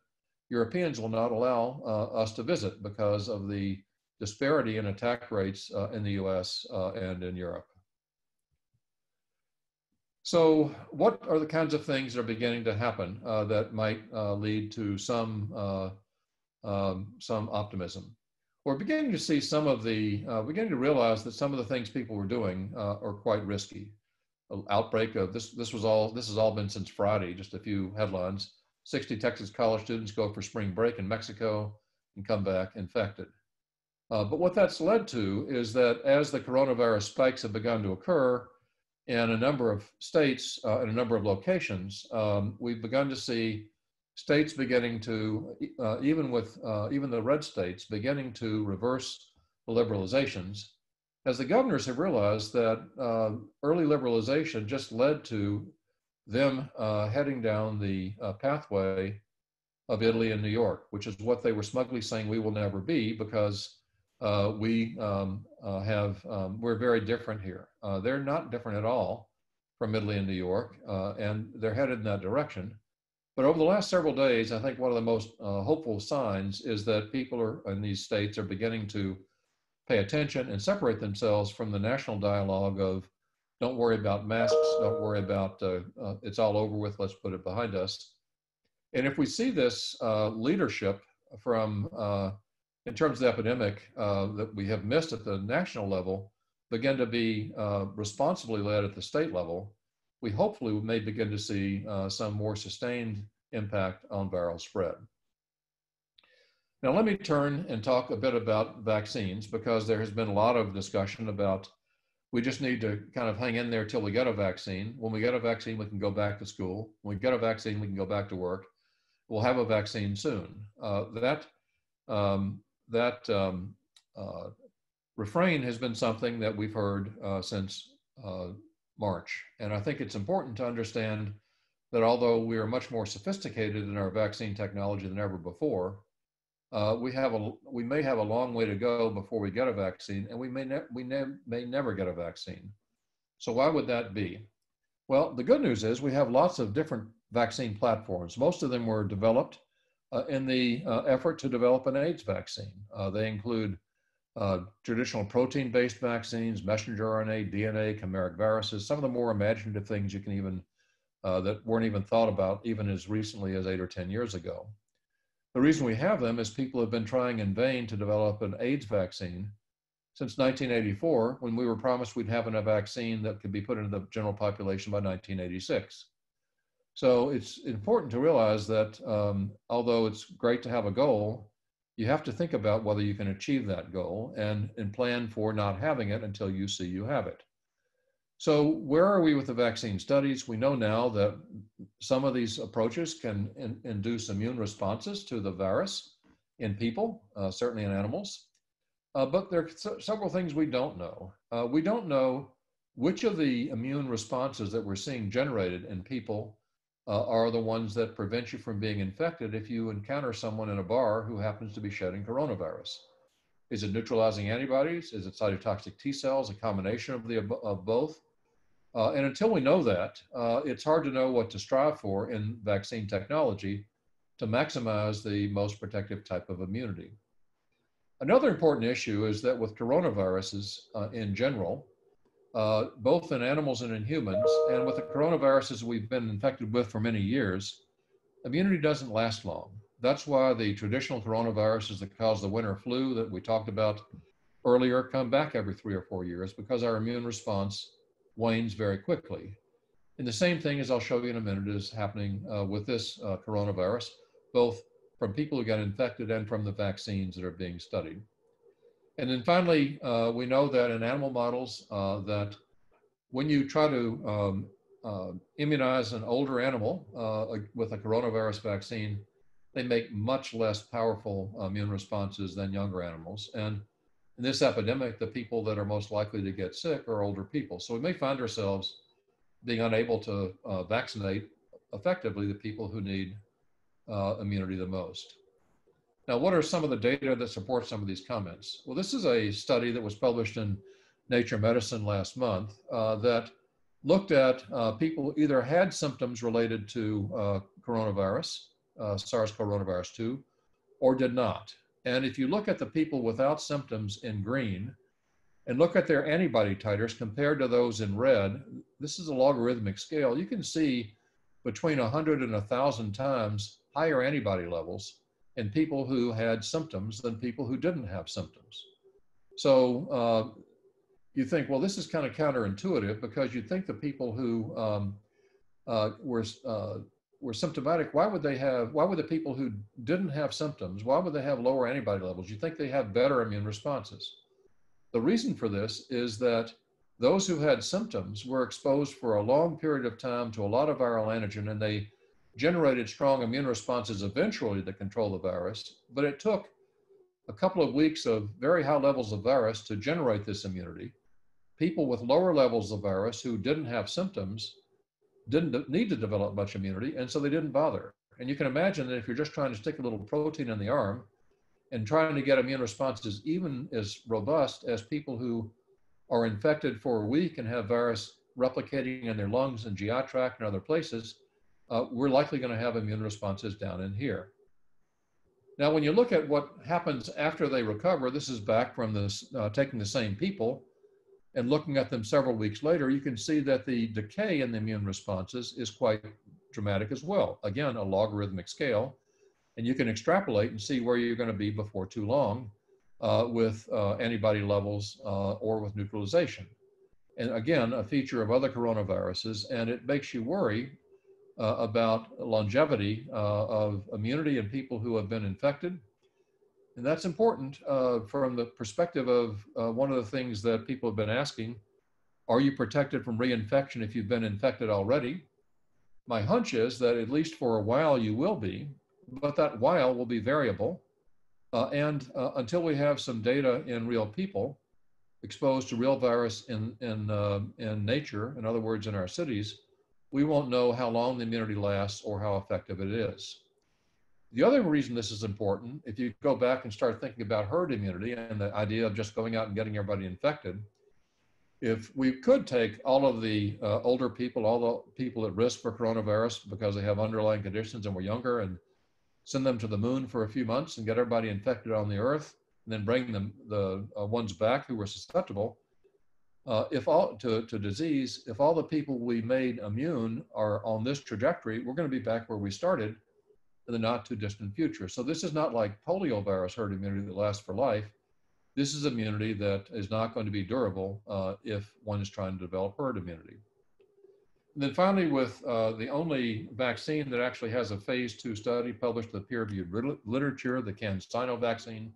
Europeans will not allow uh, us to visit because of the disparity in attack rates uh, in the US uh, and in Europe. So, what are the kinds of things that are beginning to happen uh, that might uh, lead to some uh, um, some optimism? We're beginning to see some of the uh, beginning to realize that some of the things people were doing uh, are quite risky. Outbreak of this this was all this has all been since Friday. Just a few headlines: 60 Texas college students go for spring break in Mexico and come back infected. Uh, but what that's led to is that as the coronavirus spikes have begun to occur, in a number of states uh, in a number of locations, um, we've begun to see states beginning to, uh, even with uh, even the red states, beginning to reverse the liberalizations, as the governors have realized that uh, early liberalization just led to them uh, heading down the uh, pathway of Italy and New York, which is what they were smugly saying we will never be because we um, have, um, we're very different here. Uh, they're not different at all from Italy and New York, uh, and they're headed in that direction. But over the last several days, I think one of the most uh, hopeful signs is that people are, in these states are beginning to pay attention and separate themselves from the national dialogue of don't worry about masks, don't worry about uh, it's all over with, let's put it behind us. And if we see this leadership from in terms of the epidemic uh, that we have missed at the national level begin to be uh, responsibly led at the state level, we hopefully may begin to see uh, some more sustained impact on viral spread. Now, let me turn and talk a bit about vaccines because there has been a lot of discussion about we just need to kind of hang in there till we get a vaccine. When we get a vaccine, we can go back to school. When we get a vaccine, we can go back to work. We'll have a vaccine soon. Uh, that um, that um, uh, refrain has been something that we've heard uh, since uh, March. And I think it's important to understand that although we are much more sophisticated in our vaccine technology than ever before, uh, we have a we may have a long way to go before we get a vaccine, and we may ne- we ne- may never get a vaccine. So why would that be? Well, the good news is we have lots of different vaccine platforms. Most of them were developed uh, in the uh, effort to develop an AIDS vaccine. Uh, they include uh, traditional protein based vaccines, messenger RNA, DNA, chimeric viruses, some of the more imaginative things you can even, uh, that weren't even thought about even as recently as eight or 10 years ago. The reason we have them is people have been trying in vain to develop an AIDS vaccine since 1984 when we were promised we'd have a vaccine that could be put into the general population by 1986. So it's important to realize that um, although it's great to have a goal, you have to think about whether you can achieve that goal and, and plan for not having it until you see you have it. So where are we with the vaccine studies? We know now that some of these approaches can in, induce immune responses to the virus in people, uh, certainly in animals. Uh, but there are several things we don't know. Uh, we don't know which of the immune responses that we're seeing generated in people uh, are the ones that prevent you from being infected if you encounter someone in a bar who happens to be shedding coronavirus. Is it neutralizing antibodies? Is it cytotoxic T cells? A combination of the of both? Uh, and until we know that, uh, it's hard to know what to strive for in vaccine technology to maximize the most protective type of immunity. Another important issue is that with coronaviruses uh, in general, uh, both in animals and in humans. And with the coronaviruses we've been infected with for many years, immunity doesn't last long. That's why the traditional coronaviruses that cause the winter flu that we talked about earlier come back every three or four years because our immune response wanes very quickly. And the same thing, as I'll show you in a minute, is happening uh, with this uh, coronavirus, both from people who got infected and from the vaccines that are being studied. And then finally, uh, we know that in animal models uh, that when you try to um, uh, immunize an older animal uh, with a coronavirus vaccine, they make much less powerful immune responses than younger animals. And in this epidemic, the people that are most likely to get sick are older people. So we may find ourselves being unable to uh, vaccinate effectively the people who need uh, immunity the most. Now, what are some of the data that support some of these comments? Well, this is a study that was published in Nature Medicine last month uh, that looked at uh, people either had symptoms related to uh, coronavirus, uh, SARS coronavirus 2, or did not. And if you look at the people without symptoms in green, and look at their antibody titers compared to those in red, this is a logarithmic scale, you can see between 100 and 1,000 times higher antibody levels in people who had symptoms than people who didn't have symptoms. So uh, you think, well, this is kind of counterintuitive because you'd think the people who um, uh, were uh, were symptomatic, why would they have? Why would the people who didn't have symptoms? Why would they have lower antibody levels? You think they have better immune responses? The reason for this is that those who had symptoms were exposed for a long period of time to a lot of viral antigen, and they generated strong immune responses eventually to control the virus. But it took a couple of weeks of very high levels of virus to generate this immunity. People with lower levels of virus who didn't have symptoms didn't need to develop much immunity, and so they didn't bother. And you can imagine that if you're just trying to stick a little protein in the arm and trying to get immune responses even as robust as people who are infected for a week and have virus replicating in their lungs and GI tract and other places, uh, we're likely going to have immune responses down in here. Now, when you look at what happens after they recover, this is back from this, uh, taking the same people and looking at them several weeks later, you can see that the decay in the immune responses is quite dramatic as well. Again, a logarithmic scale. And you can extrapolate and see where you're going to be before too long uh, with uh, antibody levels uh, or with neutralization. And again, a feature of other coronaviruses, and it makes you worry uh, about longevity uh, of immunity in people who have been infected. And that's important uh, from the perspective of uh, one of the things that people have been asking are you protected from reinfection if you've been infected already? My hunch is that at least for a while you will be, but that while will be variable. Uh, and uh, until we have some data in real people exposed to real virus in, in, in nature, in other words, in our cities, we won't know how long the immunity lasts or how effective it is. The other reason this is important, if you go back and start thinking about herd immunity and the idea of just going out and getting everybody infected, if we could take all of the uh, older people, all the people at risk for coronavirus because they have underlying conditions and were younger, and send them to the moon for a few months and get everybody infected on the Earth, and then bring them the uh, ones back who were susceptible, uh, if all to, to disease, if all the people we made immune are on this trajectory, we're going to be back where we started in the not too distant future. So this is not like polio virus herd immunity that lasts for life. This is immunity that is not going to be durable uh, if one is trying to develop herd immunity. And then finally, with uh, the only vaccine that actually has a phase two study published in the peer-reviewed literature, the CanSino vaccine,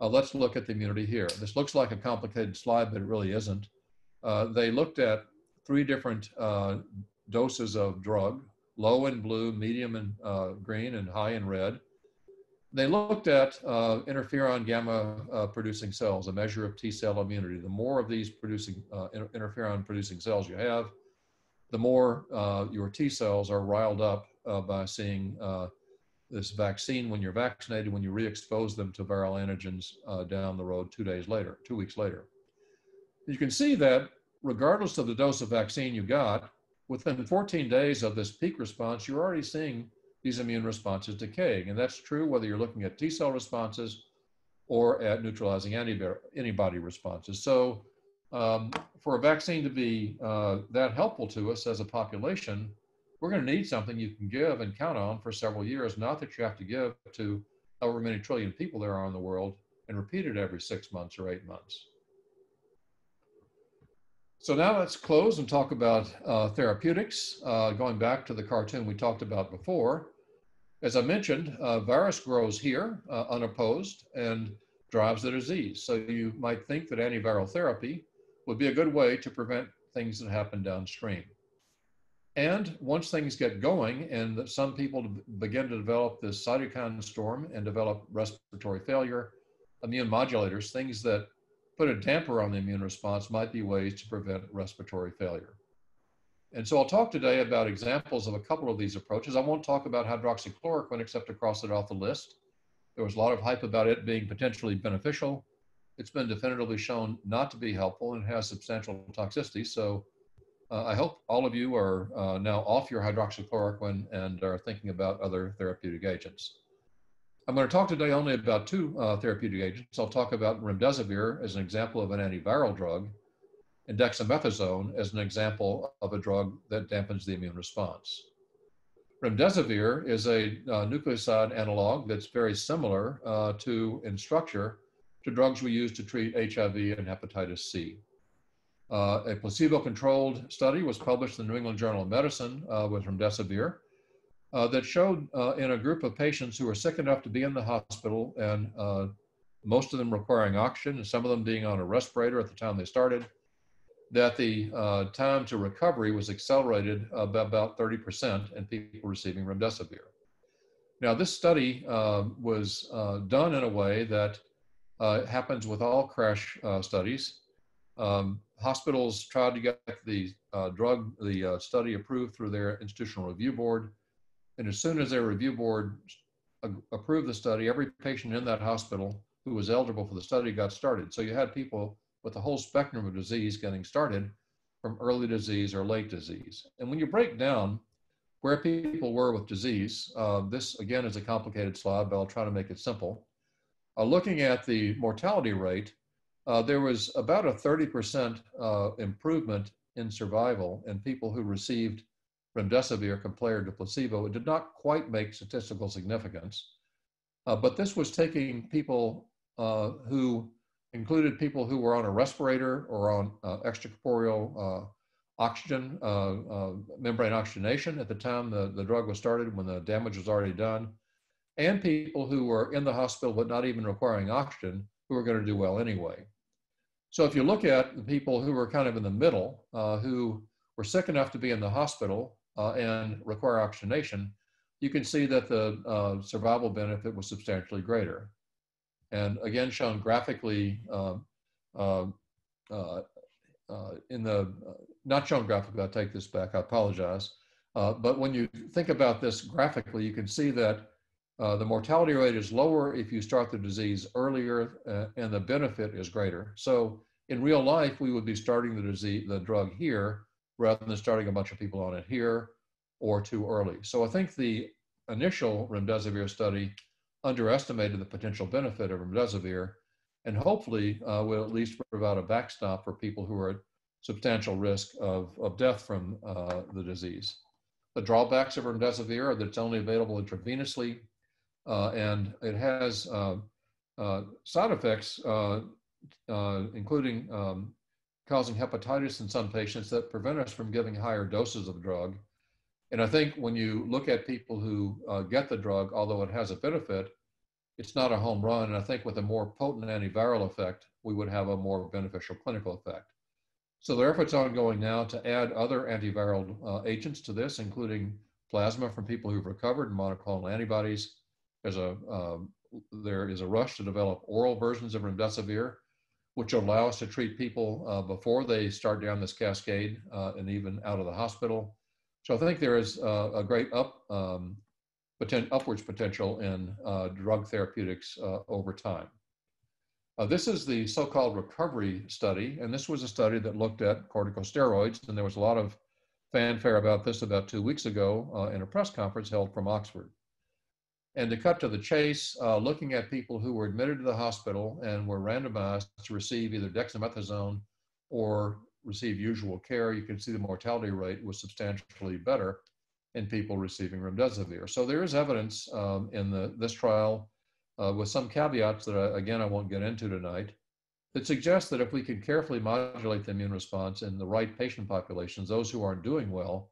uh, let's look at the immunity here. This looks like a complicated slide, but it really isn't. Uh, they looked at three different uh, doses of drug, low in blue, medium in uh, green, and high in red. They looked at uh, interferon gamma uh, producing cells, a measure of T cell immunity. The more of these producing interferon producing cells you have, the more your T cells are riled up by seeing this vaccine when you're vaccinated, when you re-expose them to viral antigens uh, down the road two days later, two weeks later. You can see that regardless of the dose of vaccine you got, within 14 days of this peak response, you're already seeing these immune responses decaying. And that's true whether you're looking at T cell responses or at neutralizing antibody responses. So um, for a vaccine to be uh, that helpful to us as a population, we're going to need something you can give and count on for several years, not that you have to give to however many trillion people there are in the world and repeat it every six months or eight months. So now let's close and talk about uh, therapeutics. Uh, going back to the cartoon we talked about before, as I mentioned, uh, virus grows here uh, unopposed and drives the disease. So you might think that antiviral therapy would be a good way to prevent things that happen downstream. And once things get going and some people begin to develop this cytokine storm and develop respiratory failure, immune modulators, things that put a damper on the immune response might be ways to prevent respiratory failure. And so I'll talk today about examples of a couple of these approaches. I won't talk about hydroxychloroquine except to cross it off the list. There was a lot of hype about it being potentially beneficial. It's been definitively shown not to be helpful and has substantial toxicity. So uh, I hope all of you are uh, now off your hydroxychloroquine and are thinking about other therapeutic agents. I'm going to talk today only about two uh, therapeutic agents. I'll talk about remdesivir as an example of an antiviral drug, and dexamethasone as an example of a drug that dampens the immune response. Remdesivir is a uh, nucleoside analog that's very similar uh, to in structure to drugs we use to treat HIV and hepatitis C. Uh, a placebo-controlled study was published in the New England Journal of Medicine uh, with remdesivir uh, that showed uh, in a group of patients who were sick enough to be in the hospital and most of them requiring oxygen and some of them being on a respirator at the time they started, that the uh, time to recovery was accelerated uh, by about 30% in people receiving remdesivir. Now, this study uh, was uh, done in a way that uh, happens with all crash uh, studies. Um, hospitals tried to get the drug, the study approved through their institutional review board. And as soon as their review board approved the study, every patient in that hospital who was eligible for the study got started. So you had people with the whole spectrum of disease getting started from early disease or late disease. And when you break down where people were with disease, uh, this again is a complicated slide, but I'll try to make it simple. Uh, looking at the mortality rate, uh, there was about a 30% uh, improvement in survival in people who received remdesivir compared to placebo. It did not quite make statistical significance, uh, but this was taking people uh, who included people who were on a respirator or on uh, extracorporeal uh, oxygen, membrane oxygenation at the time the, the drug was started when the damage was already done, and people who were in the hospital but not even requiring oxygen who were going to do well anyway. So if you look at the people who were kind of in the middle, uh, who were sick enough to be in the hospital uh, and require oxygenation, you can see that the survival benefit was substantially greater and again shown graphically um, um, uh, uh, in the, uh, not shown graphically, I'll take this back, I apologize. Uh, but when you think about this graphically, you can see that uh, the mortality rate is lower if you start the disease earlier uh, and the benefit is greater. So in real life, we would be starting the disease, the drug here rather than starting a bunch of people on it here or too early. So I think the initial remdesivir study underestimated the potential benefit of remdesivir and hopefully uh, will at least provide a backstop for people who are at substantial risk of, of death from uh, the disease. The drawbacks of remdesivir are that it's only available intravenously and it has uh, uh, side effects, uh, including um, causing hepatitis in some patients that prevent us from giving higher doses of drug and I think when you look at people who uh, get the drug, although it has a benefit, it's not a home run. And I think with a more potent antiviral effect, we would have a more beneficial clinical effect. So there are efforts ongoing now to add other antiviral uh, agents to this, including plasma from people who've recovered monoclonal antibodies. There's a, um, there is a rush to develop oral versions of remdesivir, which allow us to treat people uh, before they start down this cascade uh, and even out of the hospital. So I think there is uh, a great up, um, upwards potential in uh, drug therapeutics uh, over time. Uh, this is the so-called recovery study, and this was a study that looked at corticosteroids, and there was a lot of fanfare about this about two weeks ago uh, in a press conference held from Oxford. And to cut to the chase, uh, looking at people who were admitted to the hospital and were randomized to receive either dexamethasone or receive usual care, you can see the mortality rate was substantially better in people receiving remdesivir. So there is evidence um, in the, this trial uh, with some caveats that, I, again, I won't get into tonight, that suggests that if we can carefully modulate the immune response in the right patient populations, those who aren't doing well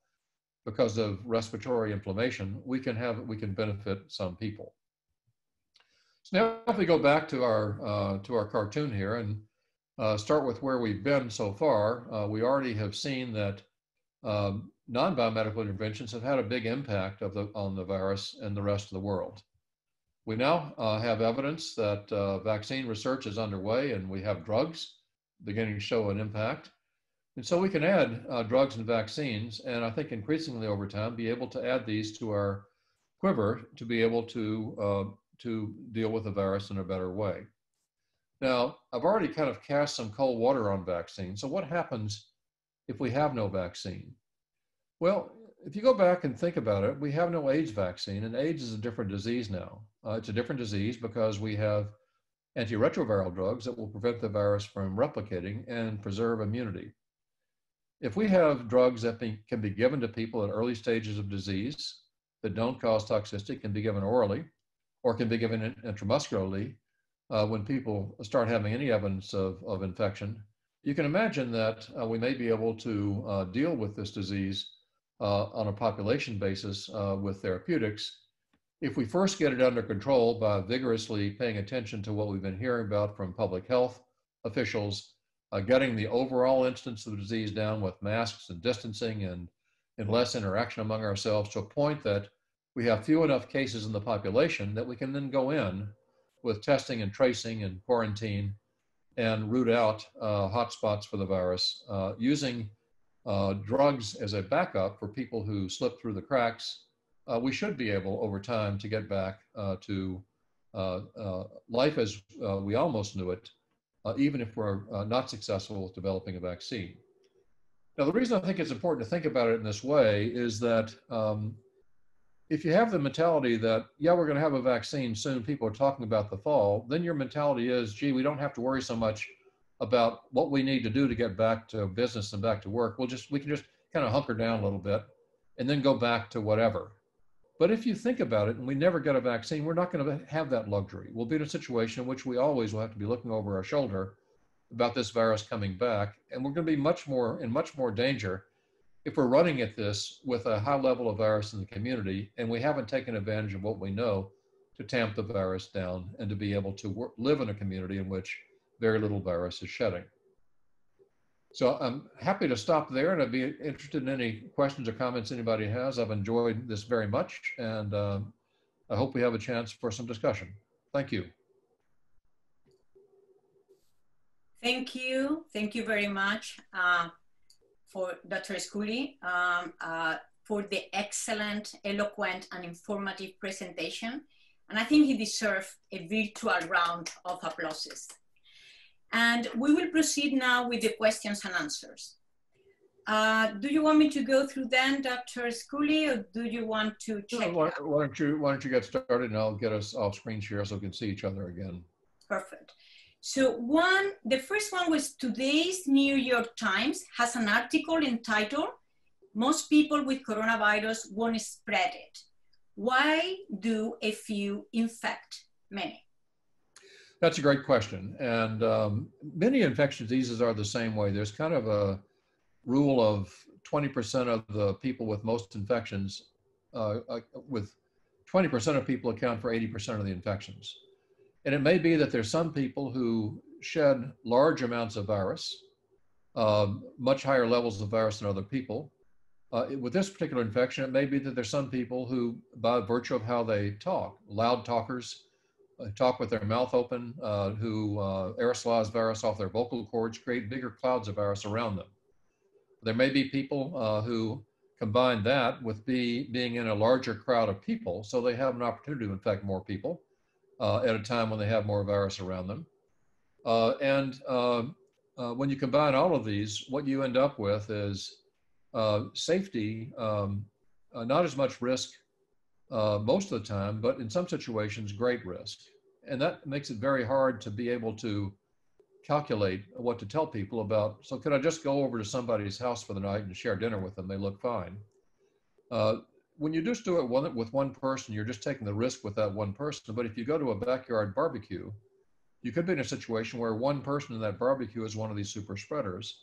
because of respiratory inflammation, we can have, we can benefit some people. So now if we go back to our, uh, to our cartoon here and uh, start with where we've been so far, uh, we already have seen that um, non-biomedical interventions have had a big impact of the, on the virus and the rest of the world. We now uh, have evidence that uh, vaccine research is underway and we have drugs beginning to show an impact. And so we can add uh, drugs and vaccines, and I think increasingly over time, be able to add these to our quiver to be able to, uh, to deal with the virus in a better way. Now, I've already kind of cast some cold water on vaccines. So what happens if we have no vaccine? Well, if you go back and think about it, we have no AIDS vaccine, and AIDS is a different disease now. Uh, it's a different disease because we have antiretroviral drugs that will prevent the virus from replicating and preserve immunity. If we have drugs that be, can be given to people at early stages of disease that don't cause toxicity, can be given orally, or can be given intramuscularly uh, when people start having any evidence of, of infection, you can imagine that uh, we may be able to uh, deal with this disease uh, on a population basis uh, with therapeutics. If we first get it under control by vigorously paying attention to what we've been hearing about from public health officials, uh, getting the overall incidence of the disease down with masks and distancing and, and less interaction among ourselves to a point that we have few enough cases in the population that we can then go in with testing and tracing and quarantine and root out uh, hotspots for the virus uh, using uh, drugs as a backup for people who slip through the cracks uh, we should be able over time to get back uh, to uh, life as we almost knew it, uh, even if we're not successful with developing a vaccine. Now, the reason I think it's important to think about it in this way is that um, if you have the mentality that, yeah, we're going to have a vaccine soon, people are talking about the fall, then your mentality is, gee, we don't have to worry so much about what we need to do to get back to business and back to work. We'll just, we can just kind of hunker down a little bit and then go back to whatever. But if you think about it, and we never get a vaccine, we're not going to have that luxury. We'll be in a situation in which we always will have to be looking over our shoulder about this virus coming back, and we're going to be much more in much more danger if we're running at this with a high level of virus in the community, and we haven't taken advantage of what we know to tamp the virus down and to be able to work, live in a community in which very little virus is shedding. So I'm happy to stop there and I'd be interested in any questions or comments anybody has. I've enjoyed this very much and uh, I hope we have a chance for some discussion. Thank you. Thank you. Thank you very much uh, for Dr. Schooley um, uh, for the excellent, eloquent, and informative presentation. And I think he deserved a virtual round of applauses. And we will proceed now with the questions and answers. Uh, do you want me to go through them, Dr. Schooley, or do you want to check? why, why, don't you Why don't you get started, and I'll get us off screen share so we can see each other again. Perfect. So one, the first one was today's New York Times has an article entitled "Most people with coronavirus won't spread it. Why do a few infect many?" That's a great question. And um, many infectious diseases are the same way. There's kind of a rule of 20% of the people with most infections, uh, uh, with 20% of people account for 80% of the infections. And it may be that there's some people who shed large amounts of virus, uh, much higher levels of virus than other people. Uh, with this particular infection, it may be that there's some people who, by virtue of how they talk, loud talkers, talk with their mouth open, uh, who uh, aerosolize virus off their vocal cords, create bigger clouds of virus around them. There may be people uh, who combine that with be, being in a larger crowd of people, so they have an opportunity to infect more people uh, at a time when they have more virus around them. Uh, and when you combine all of these, what you end up with is safety, um, not as much risk uh, most of the time, but in some situations, great risk. And that makes it very hard to be able to calculate what to tell people about. So, could I just go over to somebody's house for the night and share dinner with them? They look fine. Uh, when you just do it one, with one person, you're just taking the risk with that one person. But if you go to a backyard barbecue, you could be in a situation where one person in that barbecue is one of these super spreaders,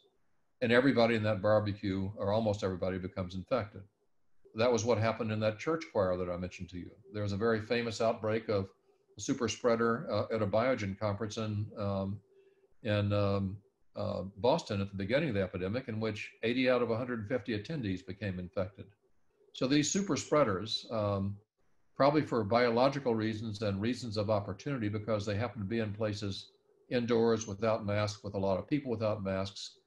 and everybody in that barbecue, or almost everybody, becomes infected that was what happened in that church choir that I mentioned to you. There was a very famous outbreak of a super spreader uh, at a Biogen conference in um, in um, uh, Boston at the beginning of the epidemic, in which 80 out of 150 attendees became infected. So these super spreaders, um, probably for biological reasons and reasons of opportunity, because they happen to be in places indoors without masks, with a lot of people without masks,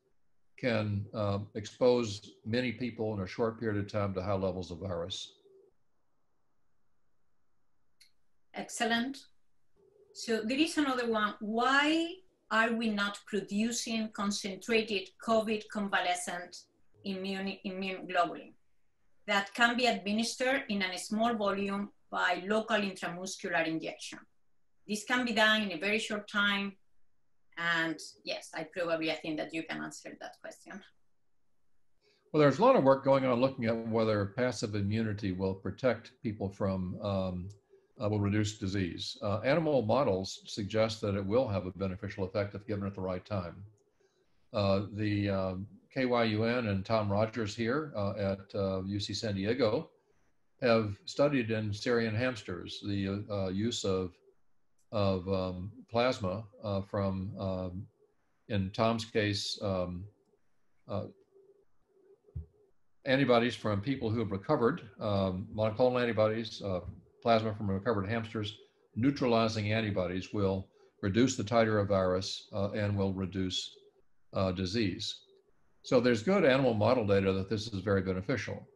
can um, expose many people in a short period of time to high levels of virus. Excellent. So there is another one. Why are we not producing concentrated COVID convalescent immune, immune globulin? that can be administered in a small volume by local intramuscular injection. This can be done in a very short time. And yes, I probably I think that you can answer that question. Well, there's a lot of work going on looking at whether passive immunity will protect people from, um, uh, will reduce disease. Uh, animal models suggest that it will have a beneficial effect if given at the right time. Uh, the um, K.Y. Yuen and Tom Rogers here uh, at UC uh, San Diego have studied in Syrian hamsters the uh, use of of um, plasma uh, from, um, in Tom's case, um, uh, antibodies from people who have recovered, um, monoclonal antibodies, uh, plasma from recovered hamsters, neutralizing antibodies will reduce the titer of virus uh, and will reduce uh, disease. So there's good animal model data that this is very beneficial.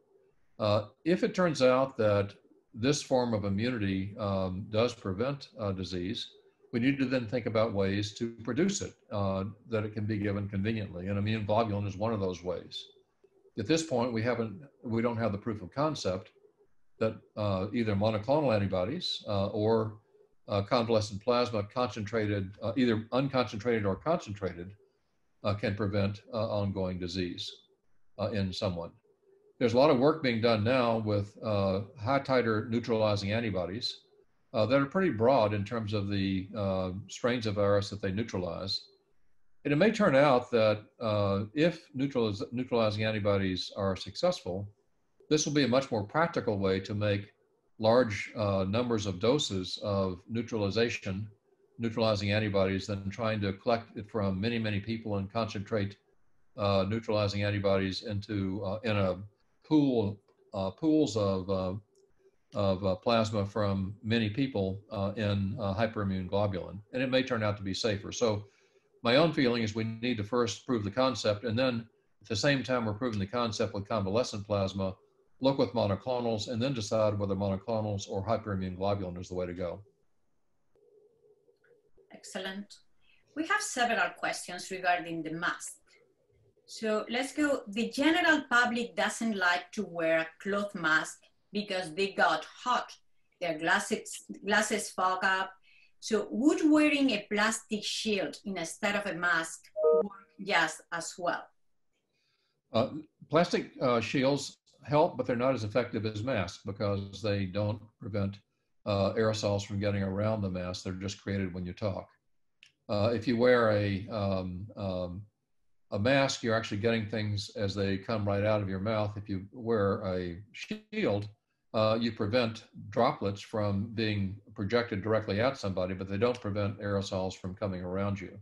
Uh, if it turns out that this form of immunity um, does prevent uh, disease, we need to then think about ways to produce it, uh, that it can be given conveniently. And immune globulin is one of those ways. At this point, we haven't, we don't have the proof of concept that uh, either monoclonal antibodies uh, or uh, convalescent plasma concentrated, uh, either unconcentrated or concentrated, can prevent ongoing disease in someone. There's a lot of work being done now with uh, high titer neutralizing antibodies uh, that are pretty broad in terms of the uh, strains of virus that they neutralize. And it may turn out that uh, if neutraliz neutralizing antibodies are successful, this will be a much more practical way to make large uh, numbers of doses of neutralization, neutralizing antibodies, than trying to collect it from many, many people and concentrate uh, neutralizing antibodies into in a pool uh, pools of uh, of uh, plasma from many people in hyperimmune globulin, and it may turn out to be safer. So, my own feeling is we need to first prove the concept, and then at the same time we're proving the concept with convalescent plasma, look with monoclonals, and then decide whether monoclonals or hyperimmune globulin is the way to go. Excellent. We have several questions regarding the mask. So let's go. The general public doesn't like to wear a cloth mask because they got hot. Their glasses, glasses fog up. So would wearing a plastic shield instead of a mask work just as well? Uh, plastic uh, shields help, but they're not as effective as masks because they don't prevent uh, aerosols from getting around the mask. They're just created when you talk. Uh, if you wear a um, um, a mask, you're actually getting things as they come right out of your mouth. If you wear a shield, uh, you prevent droplets from being projected directly at somebody, but they don't prevent aerosols from coming around you.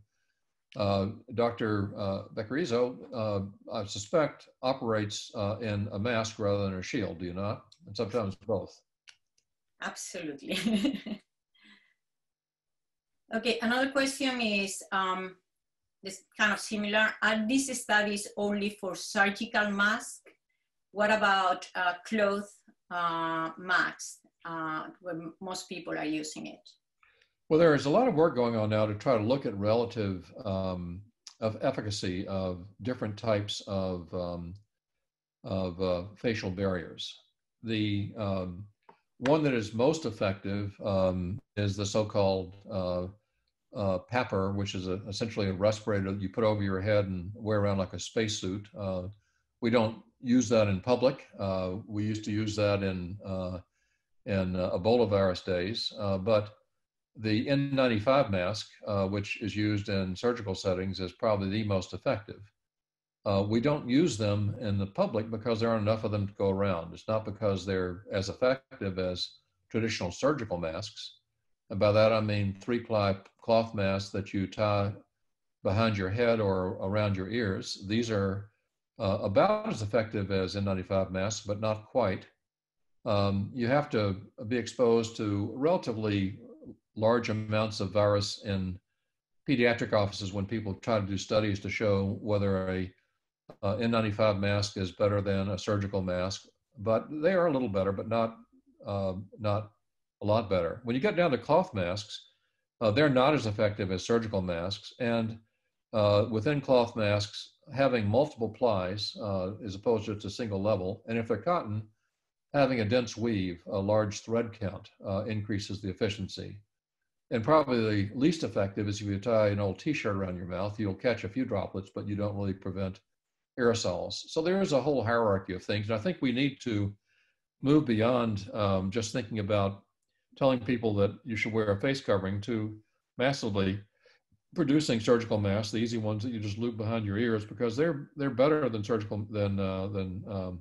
Uh, Dr. Uh, uh, I suspect, operates uh, in a mask rather than a shield, do you not? And sometimes both. Absolutely. okay, another question is, um, this kind of similar. Are these studies only for surgical masks? What about uh, cloth uh, masks uh, where most people are using it? Well, there is a lot of work going on now to try to look at relative um, of efficacy of different types of um, of uh, facial barriers. The um, one that is most effective um, is the so-called uh, PAPR, which is a, essentially a respirator that you put over your head and wear around like a spacesuit. Uh, we don't use that in public. Uh, we used to use that in uh, in uh, Ebola virus days, uh, but the N95 mask, which is used in surgical settings, is probably the most effective. we don't use them in the public because there aren't enough of them to go around. It's not because they're as effective as traditional surgical masks. And by that I mean three ply cloth masks that you tie behind your head or around your ears. These are uh, about as effective as N95 masks, but not quite. Um, you have to be exposed to relatively large amounts of virus in pediatric offices when people try to do studies to show whether a uh, N95 mask is better than a surgical mask, but they are a little better, but not uh, not a lot better. When you get down to cloth masks, uh, they're not as effective as surgical masks. And uh, within cloth masks, having multiple plies uh, as opposed to a single level, and if they're cotton, having a dense weave, a large thread count, uh, increases the efficiency. And probably the least effective is if you tie an old t-shirt around your mouth, you'll catch a few droplets, but you don't really prevent aerosols. So there is a whole hierarchy of things. And I think we need to move beyond um, just thinking about telling people that you should wear a face covering to massively producing surgical masks, the easy ones that you just loop behind your ears, because they're they're better than surgical than uh, than um,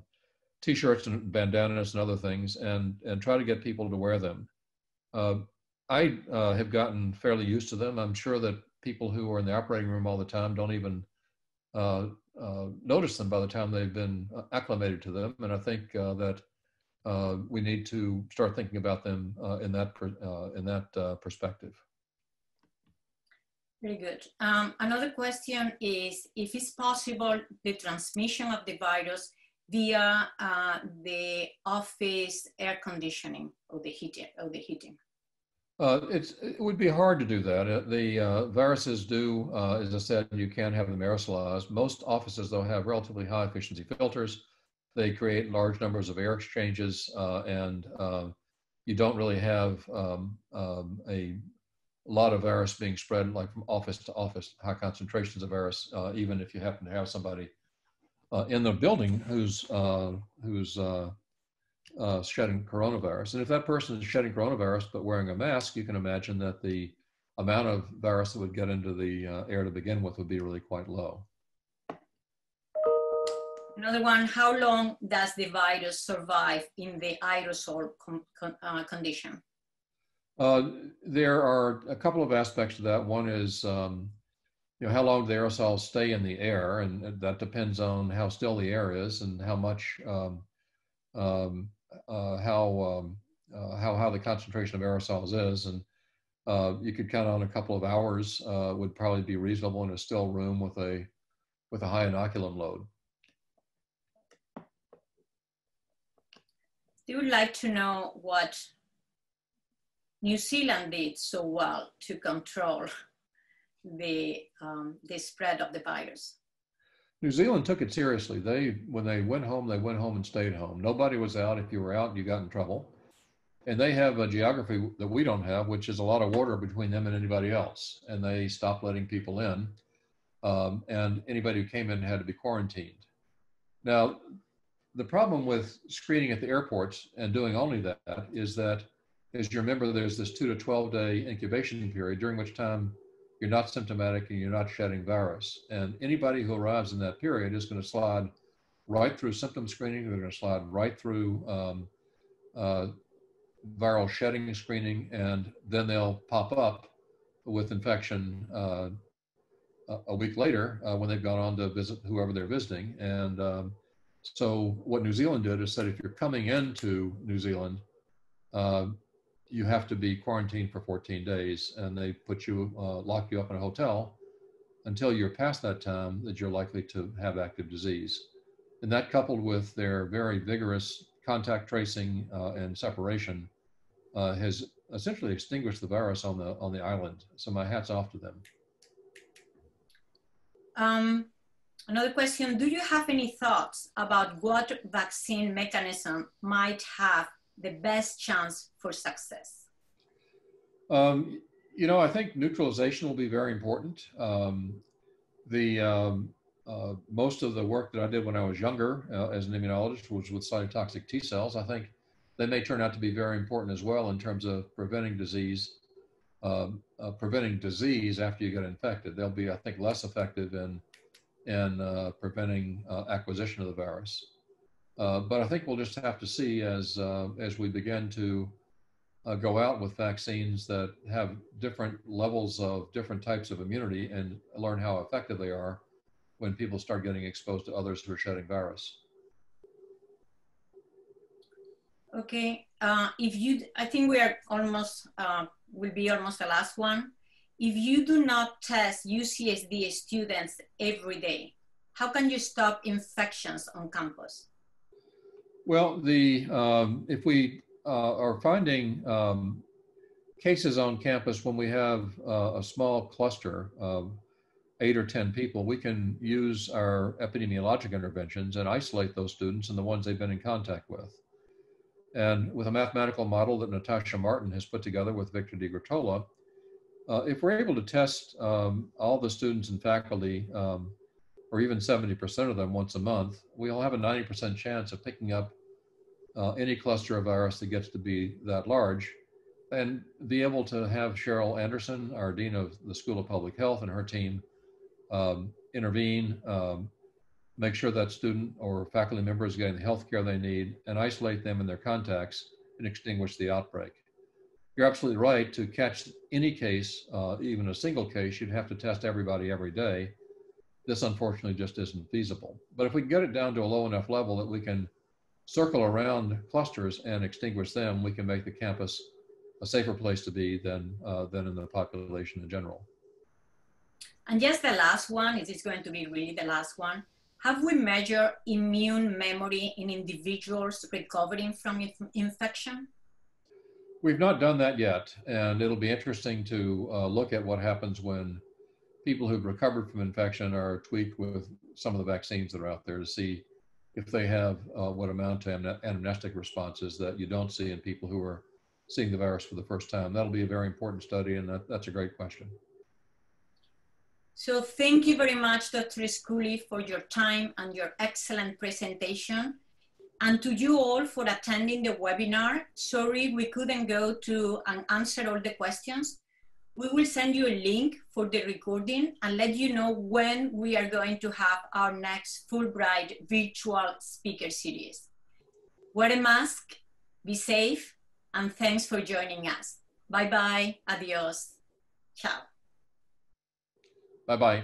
t-shirts and bandanas and other things, and and try to get people to wear them. Uh, I uh, have gotten fairly used to them. I'm sure that people who are in the operating room all the time don't even uh, uh, notice them by the time they've been uh, acclimated to them. And I think that uh, we need to start thinking about them in that in that perspective. Very good. Um, another question is if it's possible the transmission of the virus via the office air conditioning or the heating or the heating. Uh, it would be hard to do that. Uh, the uh, viruses do, uh, as I said, you can have them aerosolized. Most offices, though, have relatively high efficiency filters. They create large numbers of air exchanges, uh, and um, you don't really have um, um, a lot of virus being spread like from office to office, high concentrations of virus, uh, even if you happen to have somebody in the building who's who's uh, shedding coronavirus. And if that person is shedding coronavirus but wearing a mask, you can imagine that the amount of virus that would get into the uh, air to begin with would be really quite low. Another one, how long does the virus survive in the aerosol con con uh, condition? Uh, there are a couple of aspects to that. One is, um, you know, how long the aerosols stay in the air, and that depends on how still the air is and how much um, um, uh, how, um, uh, how how the concentration of aerosols is, and uh, you could count on a couple of hours would probably be reasonable in a still room with a with a high inoculum load. You would like to know what New Zealand did so well to control the, um, the spread of the virus. New Zealand took it seriously. They, when they went home, they went home and stayed home. Nobody was out. If you were out, you got in trouble. And they have a geography that we don't have, which is a lot of water between them and anybody else. And they stopped letting people in. Um, and anybody who came in had to be quarantined. Now, the problem with screening at the airports and doing only that is that, as you remember, there's this two to 12 day incubation period during which time you're not symptomatic and you're not shedding virus. And anybody who arrives in that period is going to slide right through symptom screening. They're going to slide right through um, uh, viral shedding screening, and then they'll pop up with infection uh, a week later uh, when they've gone on to visit whoever they're visiting. And um, so, what New Zealand did is said if you're coming into New Zealand, uh, you have to be quarantined for 14 days and they put you, uh, lock you up in a hotel until you're past that time that you're likely to have active disease. And that coupled with their very vigorous contact tracing uh, and separation uh, has essentially extinguished the virus on the, on the island. So my hat's off to them. Um, another question, do you have any thoughts about what vaccine mechanism might have the best chance for success? Um, you know, I think neutralization will be very important. Um, the um, uh, most of the work that I did when I was younger uh, as an immunologist was with cytotoxic T cells. I think they may turn out to be very important as well in terms of preventing disease, um, uh, preventing disease after you get infected. They'll be, I think, less effective in in uh, preventing uh, acquisition of the virus. Uh, but I think we'll just have to see as uh, as we begin to uh, go out with vaccines that have different levels of different types of immunity and learn how effective they are when people start getting exposed to others who are shedding virus. Okay, if you, I think we are almost, will be almost the last one. If you do not test UCSD students every day, how can you stop infections on campus? Well, the um, if we uh, are finding um, cases on campus when we have uh, a small cluster of eight or 10 people, we can use our epidemiologic interventions and isolate those students and the ones they've been in contact with. And with a mathematical model that Natasha Martin has put together with Victor De Gruttola, uh, if we're able to test um, all the students and faculty, um, or even 70% of them once a month, we'll have a 90% chance of picking up uh, any cluster of virus that gets to be that large and be able to have Cheryl Anderson, our Dean of the School of Public Health and her team um, intervene, um, make sure that student or faculty member is getting the health care they need, and isolate them and their contacts and extinguish the outbreak. You're absolutely right. To catch any case, uh, even a single case, you'd have to test everybody every day. This unfortunately just isn't feasible. But if we get it down to a low enough level that we can circle around clusters and extinguish them, we can make the campus a safer place to be than, uh, than in the population in general. And just the last one, Is it is going to be really the last one. Have we measured immune memory in individuals recovering from inf infection? We've not done that yet, and it'll be interesting to uh, look at what happens when people who've recovered from infection are tweaked with some of the vaccines that are out there to see if they have uh, what amount to anamnestic responses that you don't see in people who are seeing the virus for the first time. That'll be a very important study, and that, that's a great question. So thank you very much, Dr. Schooley, for your time and your excellent presentation. And to you all for attending the webinar. Sorry we couldn't go to and answer all the questions. We will send you a link for the recording and let you know when we are going to have our next Fulbright virtual speaker series. Wear a mask, be safe, and thanks for joining us. Bye-bye, adios, ciao. Bye bye.